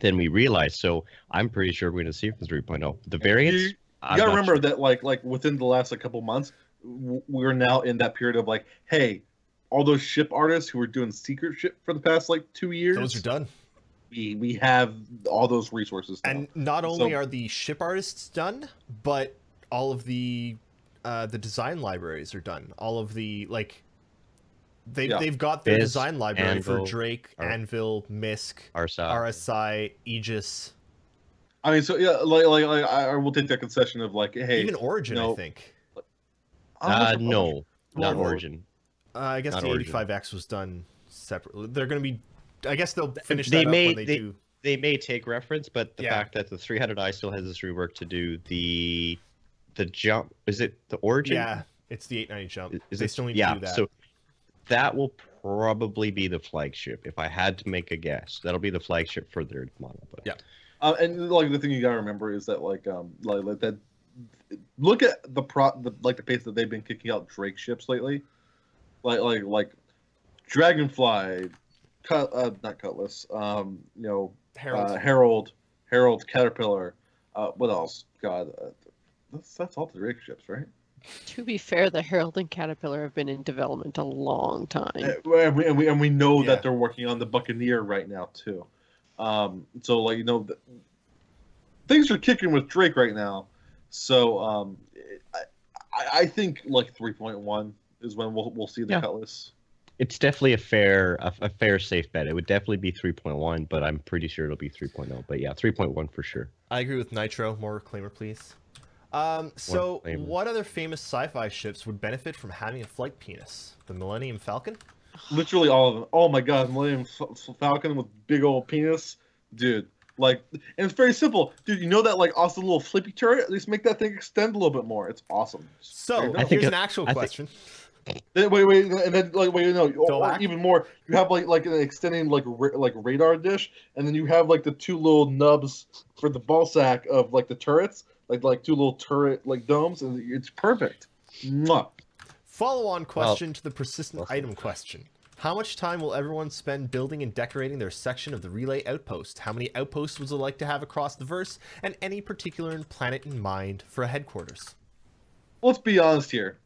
than we realized. So I'm pretty sure we're going to see it for 3.0. The variants, you, you gotta remember sure. that, like, like within the last like couple months, w- we're now in that period of like, hey, all those ship artists who were doing secret ship for the past like two years, those are done we we have all those resources now. And not only So- are the ship artists done, but all of the uh, the design libraries are done. All of the like they Yeah. they've got their Biz, design library Anvil, for Drake, Ar- Anvil, MISC, RSA. RSI, Aegis, I mean, so yeah, like like, like I, I will take that concession of like, hey, even Origin. I no. think. I'm not Uh, no, not Well, Origin. Uh, I guess Not the 85X was done separately. They're going to be. I guess they'll finish they that may- up when they, they- do. They may take reference, but the Yeah. fact that the 300i still has this rework to do the the jump is it the Origin? Yeah, it's the 890 jump. Is- Is they it- still need yeah, to do that. So that will probably be the flagship. If I had to make a guess, that'll be the flagship for their model. But Yeah. Uh, and like the thing you gotta remember is that like um like, like that look at the pro the, like the pace that they've been kicking out Drake ships lately, like like like Dragonfly, cut uh, not Cutlass, um you know Harold. uh, Herald, Herald Caterpillar, uh what else? God, uh, that's that's all the Drake ships, right? To be fair, the Herald and Caterpillar have been in development a long time. And we, and we, and we know Yeah. that they're working on the Buccaneer right now too. Um, so like you know, th- things are kicking with Drake right now. So um, I, I think like 3.1 is when we'll we'll see the Yeah. Cutlass. It's definitely a fair a, a fair safe bet. It would definitely be 3.1, but I'm pretty sure it'll be 3.0. But yeah, 3.1 for sure. I agree with Nitro. More reclaimer, please. Um, so, what other famous sci-fi ships would benefit from having a flight penis? The Millennium Falcon? Literally all of them. Oh my god, Millennium F- F- Falcon with big old penis, dude. Like, and it's very simple, dude. You know that like awesome little flippy turret? At least make that thing extend a little bit more. It's awesome. So, you go. I think here's it- an actual I think- question. Then, wait, wait, and then like wait, no, or, or even more. You have like like an extending like ra- like radar dish, and then you have like the two little nubs for the ball sack of like the turrets, like like two little turret like domes, and it's perfect. Mwah. Follow-on question to the persistent well item question. How much time will everyone spend building and decorating their section of the relay outpost? How many outposts would you like to have across the verse? And any particular planet in mind for a headquarters? let's be honest here.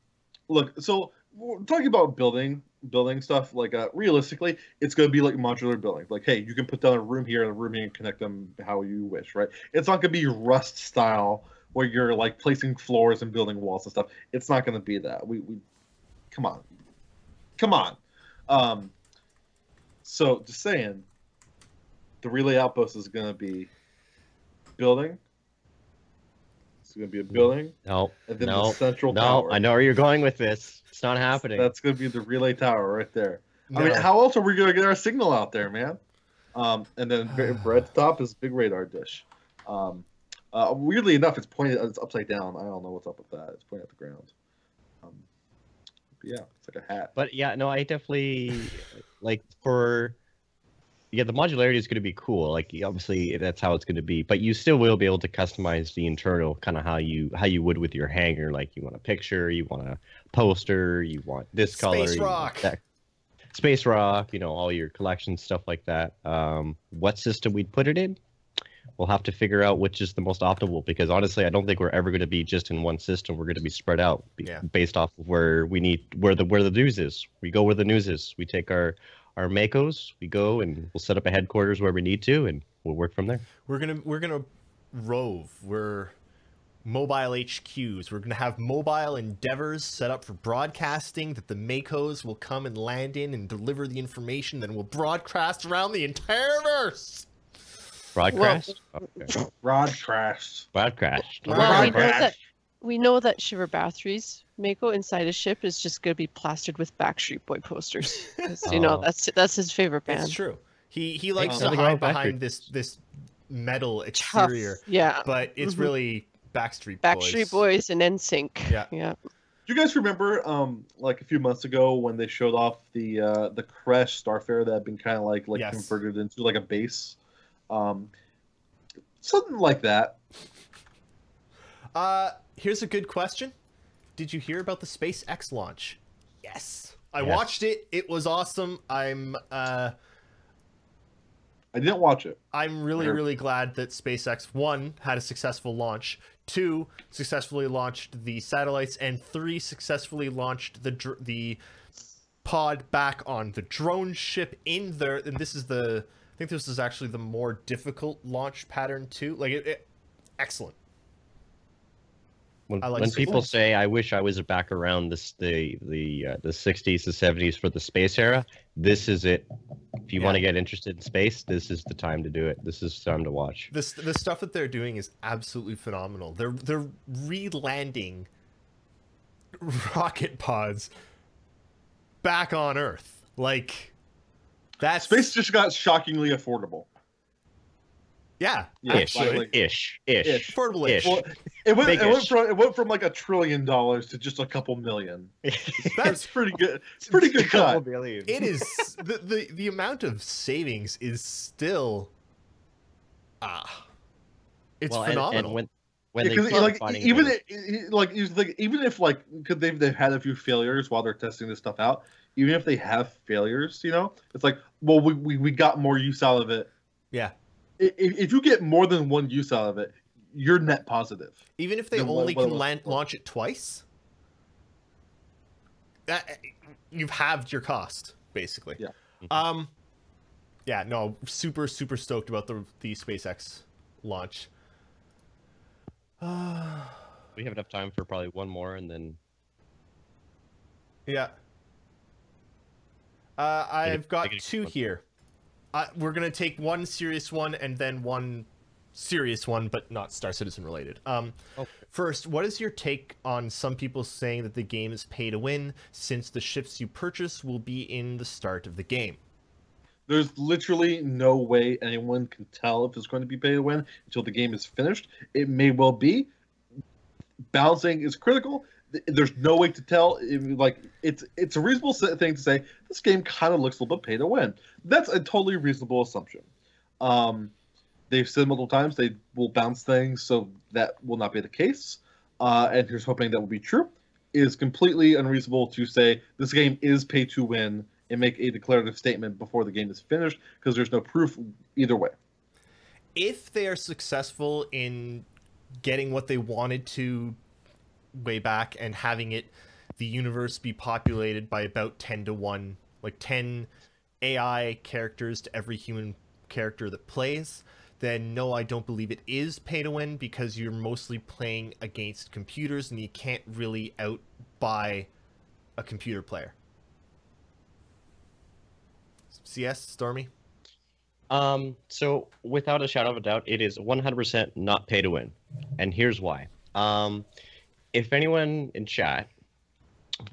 Look, so we're talking about building building stuff. Like uh, realistically, it's going to be like modular building. Like, hey, you can put down a room here and a room here and connect them how you wish, right? It's not going to be Rust style where you're like placing floors and building walls and stuff. It's not going to be that. We we come on, come on. Um, so just saying, the relay outpost is going to be building. It's going to be a building, No, and then no, the central no. tower. I know where you're going with this. It's not happening. That's gonna be the relay tower right there. I mean, how else are we gonna get our signal out there, man? Um, and then right right at the top is big radar dish. Um, uh, weirdly enough, it's pointed. It's upside down. I don't know what's up with that. It's pointed at the ground. Um, yeah, it's like a hat. But yeah, no, I definitely like for yeah, the modularity is going to be cool. Like obviously that's how it's going to be, but you still will be able to customize the internal kind of how you how you would with your hanger. Like you want a picture, you want a poster, you want this color, Space rock. that- space rock, you know, all your collection stuff like that. Um, what system we'd put it in? We'll have to figure out which is the most optimal because honestly, I don't think we're ever going to be just in one system. We're going to be spread out be- Yeah. based off of where we need where the where the news is. We go where the news is. We take our our Makos, we go and we'll set up a headquarters where we need to, and we'll work from there. We're gonna we're gonna rove. We're mobile HQs. We're gonna have mobile endeavors set up for broadcasting that the Makos will come and land in and deliver the information. Then we'll broadcast around the entire verse. Broadcast. okay. Rod crashed. Broadcast. Well, Well, we Rod know crash. that we know that Shiver Bathory's Mako inside a ship is just going to be plastered with Backstreet Boy posters. (laughs) 'Cause, You know Oh. that's that's his favorite band. It's true. He he likes to nothing hide behind this this metal Tough. exterior, Yeah. but it's Mhm. really Backstreet Boys. Backstreet Boys and NSYNC. Yeah. Yeah. Do you guys remember, um, like a few months ago when they showed off the uh, the Crash Starfarer that had been kind of like like Yes. converted into like a base, um, something like that. Uh, here's a good question. Did you hear about the SpaceX launch? Yes. I Yes. watched it. It was awesome. I'm uh I didn't watch it. I'm really Sure. really glad that SpaceX one had a successful launch, two successfully launched the satellites, and three successfully launched the dr- the pod back on the drone ship in there. And this is the think this is actually the more difficult launch pattern too. Like it, it excellent. When, I like when people say I wish I was back around this the the uh, the 60s to 70s for the space era, this is it. If you Yeah. want to get interested in space, this is the time to do it. This is time to watch. This the stuff that they're doing is absolutely phenomenal. They're they're re-landing (laughs) rocket pods back on Earth. Like that's Space just got shockingly affordable. Yeah, Yeah, ish, actually, like- ish, ish, Ish. affordable. ish. Well, it went it went from it went from like a trillion dollars to just a couple million. (laughs) That's That's pretty good. It's pretty good cut. it is (laughs) the, the the amount of savings is still ah, it's well, phenomenal. and when when Yeah, they 'cause, start like finding even ways- i- i- like even if like because they've they've had a few failures while they're testing this stuff out. Even if they have failures, you know, it's like well we we, we got more use out of it. yeah, If, if you get more than one use out of it, you're net positive. even if they Then only what can was- land, launch it twice, that you've halved your cost basically. Yeah. Um, yeah, no, super super stoked about the the SpaceX launch. Uh, (sighs) we have enough time for probably one more, and then Yeah. Uh, I've got negative two here. Uh, we're gonna take one serious one and then one serious one, but not Star Citizen related. Um, Okay. First, what is your take on some people saying that the game is pay to win since the ships you purchase will be in the start of the game? There's literally no way anyone can tell if it's going to be pay to win until the game is finished. It may well be. Balancing is critical. Th- There's no way to tell. Like it's it's a reasonable thing to say. This game kind of looks a little bit pay to win. That's a totally reasonable assumption. Um, they've said multiple times they will bounce things, so that will not be the case. Uh, and here's hoping that will be true. It is completely unreasonable to say this game is pay to win and make a declarative statement before the game is finished because there's no proof either way. if they are successful in getting what they wanted to way back and having it the universe be populated by about 10 to 1 like 10 ai characters to every human character that plays then no i don't believe it is pay to win because you're mostly playing against computers and you can't really outbuy a computer player. Cs stormy? Um, so without a shadow of a doubt, it is 100% not pay to win, and here's why. Um, if anyone in chat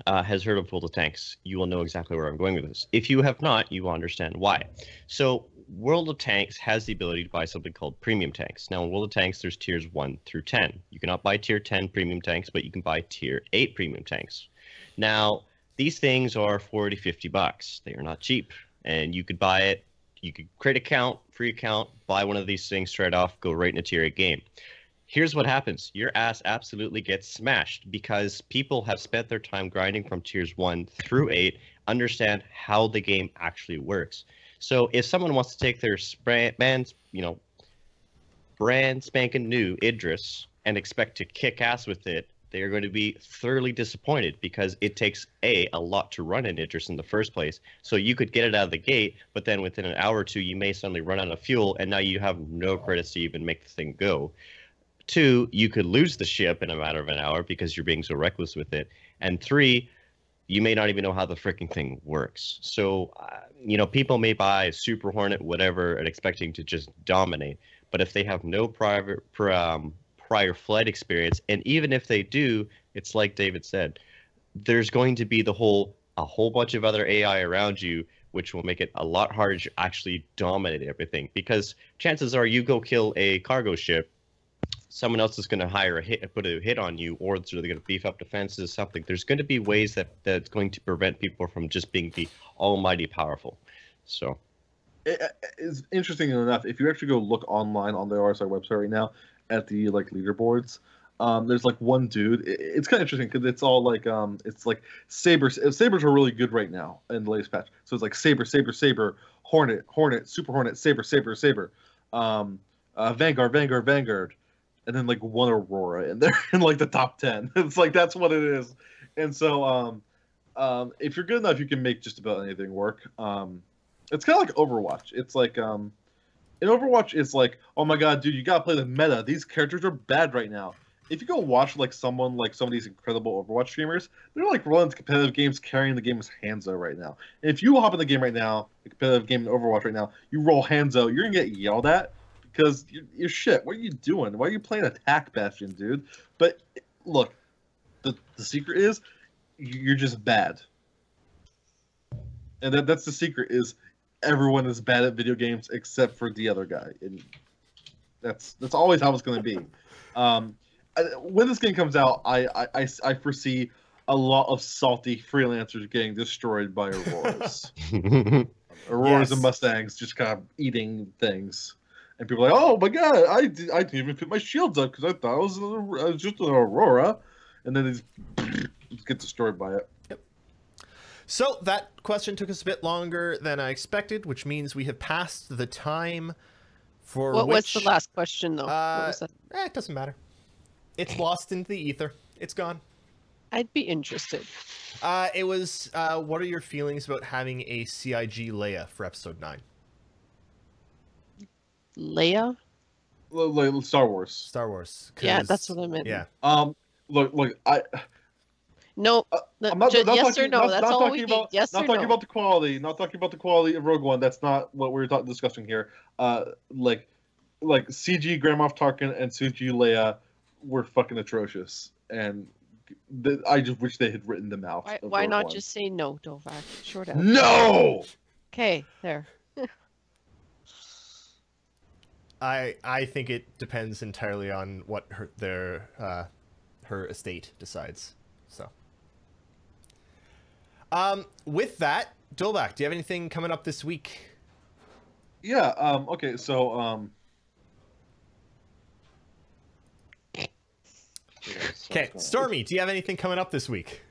uh, has heard of World of Tanks, you will know exactly where I'm going with this. If you have not, you will understand why. So World of Tanks has the ability to buy something called premium tanks. Now in World of Tanks, there's tiers one through 10. You cannot buy tier 10 premium tanks, but you can buy tier eight premium tanks. Now these things are 40, 50 bucks. They are not cheap, and you could buy it you could create account, free account, buy one of these things straight off, go right into 8 game. Here's what happens. Your ass absolutely gets smashed because people have spent their time grinding from tiers 1 through 8, understand how the game actually works. So if someone wants to take their brand, you know, brand spanking new Idris and expect to kick ass with it, they are going to be thoroughly disappointed because it takes a a lot to run an Idris in the first place. So you could get it out of the gate, but then within an hour or two, you may suddenly run out of fuel, and now you have no credits to even make the thing go. Two, you could lose the ship in a matter of an hour because you're being so reckless with it. And three, you may not even know how the freaking thing works. So, uh, you know, people may buy a Super Hornet, whatever, and expecting to just dominate. But if they have no private pr- um, prior flight experience, and even if they do, it's like David said, there's going to be the whole a whole bunch of other AI around you, which will make it a lot harder to actually dominate everything. Because chances are, you go kill a cargo ship, someone else is going to hire a hit, put a hit on you, or they're going to beef up defenses, something. There's going to be ways that that's going to prevent people from just being the almighty powerful. So. It, it's interesting enough. If you actually go look online on the RSI website right now at the like leaderboards, um, there's like one dude. It, it's kind of interesting because it's all like um, it's like sabers. Sabers are really good right now in the latest patch. So it's like saber, saber, saber, hornet, hornet, super hornet, saber, saber, saber, um, uh, vanguard, vanguard, vanguard, and then like one aurora, and they're (laughs) in like the top ten. (laughs) It's like that's what it is. And so um, um, if you're good enough, you can make just about anything work. Um, it's kind of like Overwatch. It's like um, in Overwatch, it's like, oh my god, dude, you gotta play the meta. These characters are bad right now. If you go watch like someone like some of these incredible Overwatch streamers, they're like running competitive games, carrying the game as Hanzo right now. And if you hop in the game right now, competitive game in Overwatch right now, you roll Hanzo, you're gonna get yelled at because you're, you're shit. What are you doing? Why are you playing Attack Bastion, dude? But look, the the secret is you're just bad, and that that's the secret is everyone is bad at video games except for the other guy, and that's that's always how it's going to be. Um, when this game comes out, I, I, I, I foresee a lot of salty freelancers getting destroyed by auroras, (laughs) auroras Yes. and mustangs just kind of eating things, and people are like, oh my god, I di- I didn't even put my shields up because I thought it was, an, Aur- it was just an aurora, and then they just, (laughs) just get destroyed by it. So that question took us a bit longer than I expected, which means we have passed the time for What was the last question though? What Uh, was that? Eh, it doesn't matter. It's lost into the ether. It's gone. I'd be interested. Uh, it was. Uh, what are your feelings about having a CIG Leia for episode nine? Leia? L- Like Star Wars. Star Wars. Yeah, that's what I meant. Yeah. Um, look, look, I No. Uh, no, I'm not, ju- not yes talking, or no. Not, That's not all talking we about, need. Yes not or talking no. about the quality. Not talking about the quality of Rogue One. That's not what we're ta- discussing here. Uh, like, like CG Grand Moff Tarkin and CG Leia were fucking atrocious, and th- I just wish they had written them out. Why, why not One. just say no, Dolvak? Short answer. no? Okay, there. I I think it depends entirely on what her their uh, her estate decides. So, um, with that, Dolvak, do you have anything coming up this week? Yeah. Um. Okay. So. Um. Okay, Stormy, do you have anything coming up this week?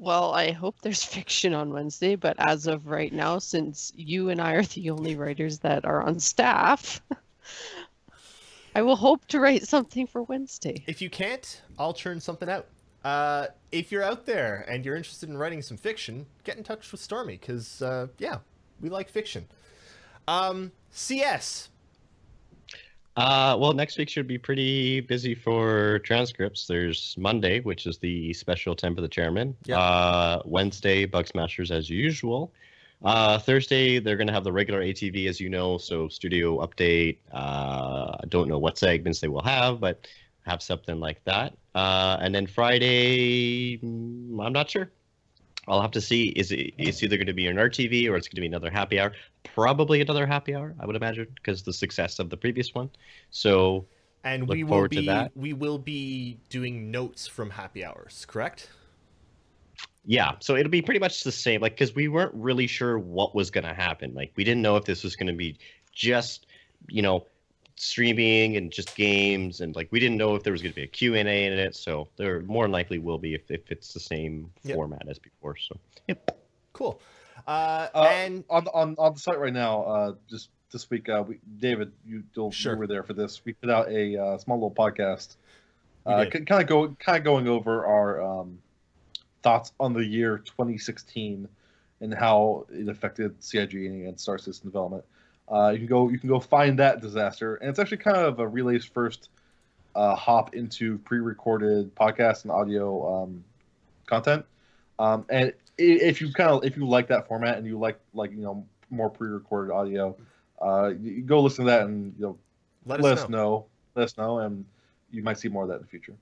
Well, I hope there's (laughs) fiction on Wednesday, but as of right now, since you and I are the only writers that are on staff, (laughs) I will hope to write something for Wednesday. If you can't, I'll churn something out. Uh, if you're out there and you're interested in writing some fiction, get in touch with Stormy because uh, yeah, we like fiction. Um, CS, Uh, well, next week should be pretty busy for transcripts. There's Monday, which is the special 10 for the Chairman. Yeah. Uh, Wednesday, Bug Smashers as usual. Uh, Thursday, they're going to have the regular ATV, as you know, so studio update. Uh, I don't know what segments they will have, but have something like that. Uh, and then Friday, mm, I'm not sure. I'll have to see. Is it? It's either going to be an RTV or it's going to be another happy hour. Probably another happy hour, I would imagine, because the success of the previous one. So and Look we will forward to be that. we will be doing notes from happy hours, correct? yeah, so it'll be pretty much the same. Like, because we weren't really sure what was going to happen. Like, we didn't know if this was going to be just, you know, streaming and just games, and like we didn't know if there was going to be a Q and A in it. So there more than likely will be if, if it's the same Yep. format as before. So Cool. Uh, Uh, and on on on the site right now, uh, just this week, uh, we, David, you, you'll, Sure. you were there for this. We put out a uh, small little podcast, uh, kind of go kind of going over our um, thoughts on the year 2016 and how it affected CIG and Star Citizen development. Uh, you can go you can go find that disaster, and it's actually kind of a relay's first uh, hop into pre-recorded podcast and audio um, content. Um, and if you kind of if you like that format and you like like you know more pre-recorded audio, uh, go listen to that and you know let, let, us, us know. know. Let us know, and you might see more of that in the future.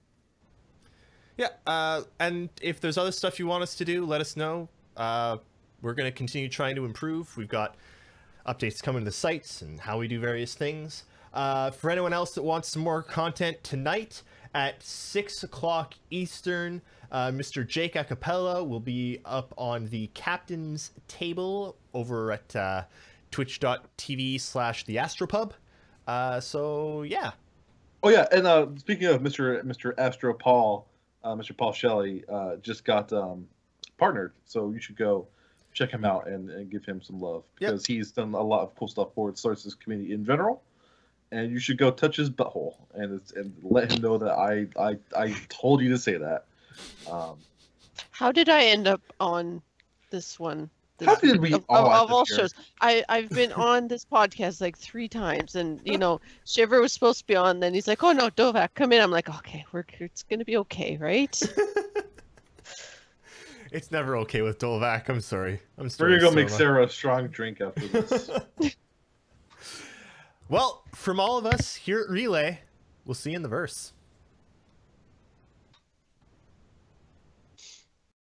Yeah. Uh, and if there's other stuff you want us to do, let us know. Uh, we're going to continue trying to improve. We've got updates coming to the sites and how we do various things. Uh, for anyone else that wants some more content tonight at 6 o'clock Eastern, uh, Mr. Jake Acapella will be up on the captain's table over at uh, twitch.tv slash the astropub. Uh, so, yeah. Oh yeah, and uh, speaking of Mr. Mr. Astro Paul, uh, Mr. Paul Shelley just got um, partnered, so you should go check him out and, and give him some love Yep. because he's done a lot of cool stuff for the Sources community in general. And you should go touch his butthole and and let him know that I I, I told you to say that. Um, How did I end up on this one? This How did we of, all of, of all shows? I I've been (laughs) on this podcast like three times, and you know, Shiver was supposed to be on. Then he's like, "Oh no, Dolvak, come in." I'm like, "Okay, we're it's gonna be okay, right?" (laughs) It's never okay with Dolvak. I'm sorry. I'm sorry. we're gonna go make Soma. Sarah a strong drink after this. (laughs) (laughs) Well, from all of us here at Relay, we'll see you in the verse.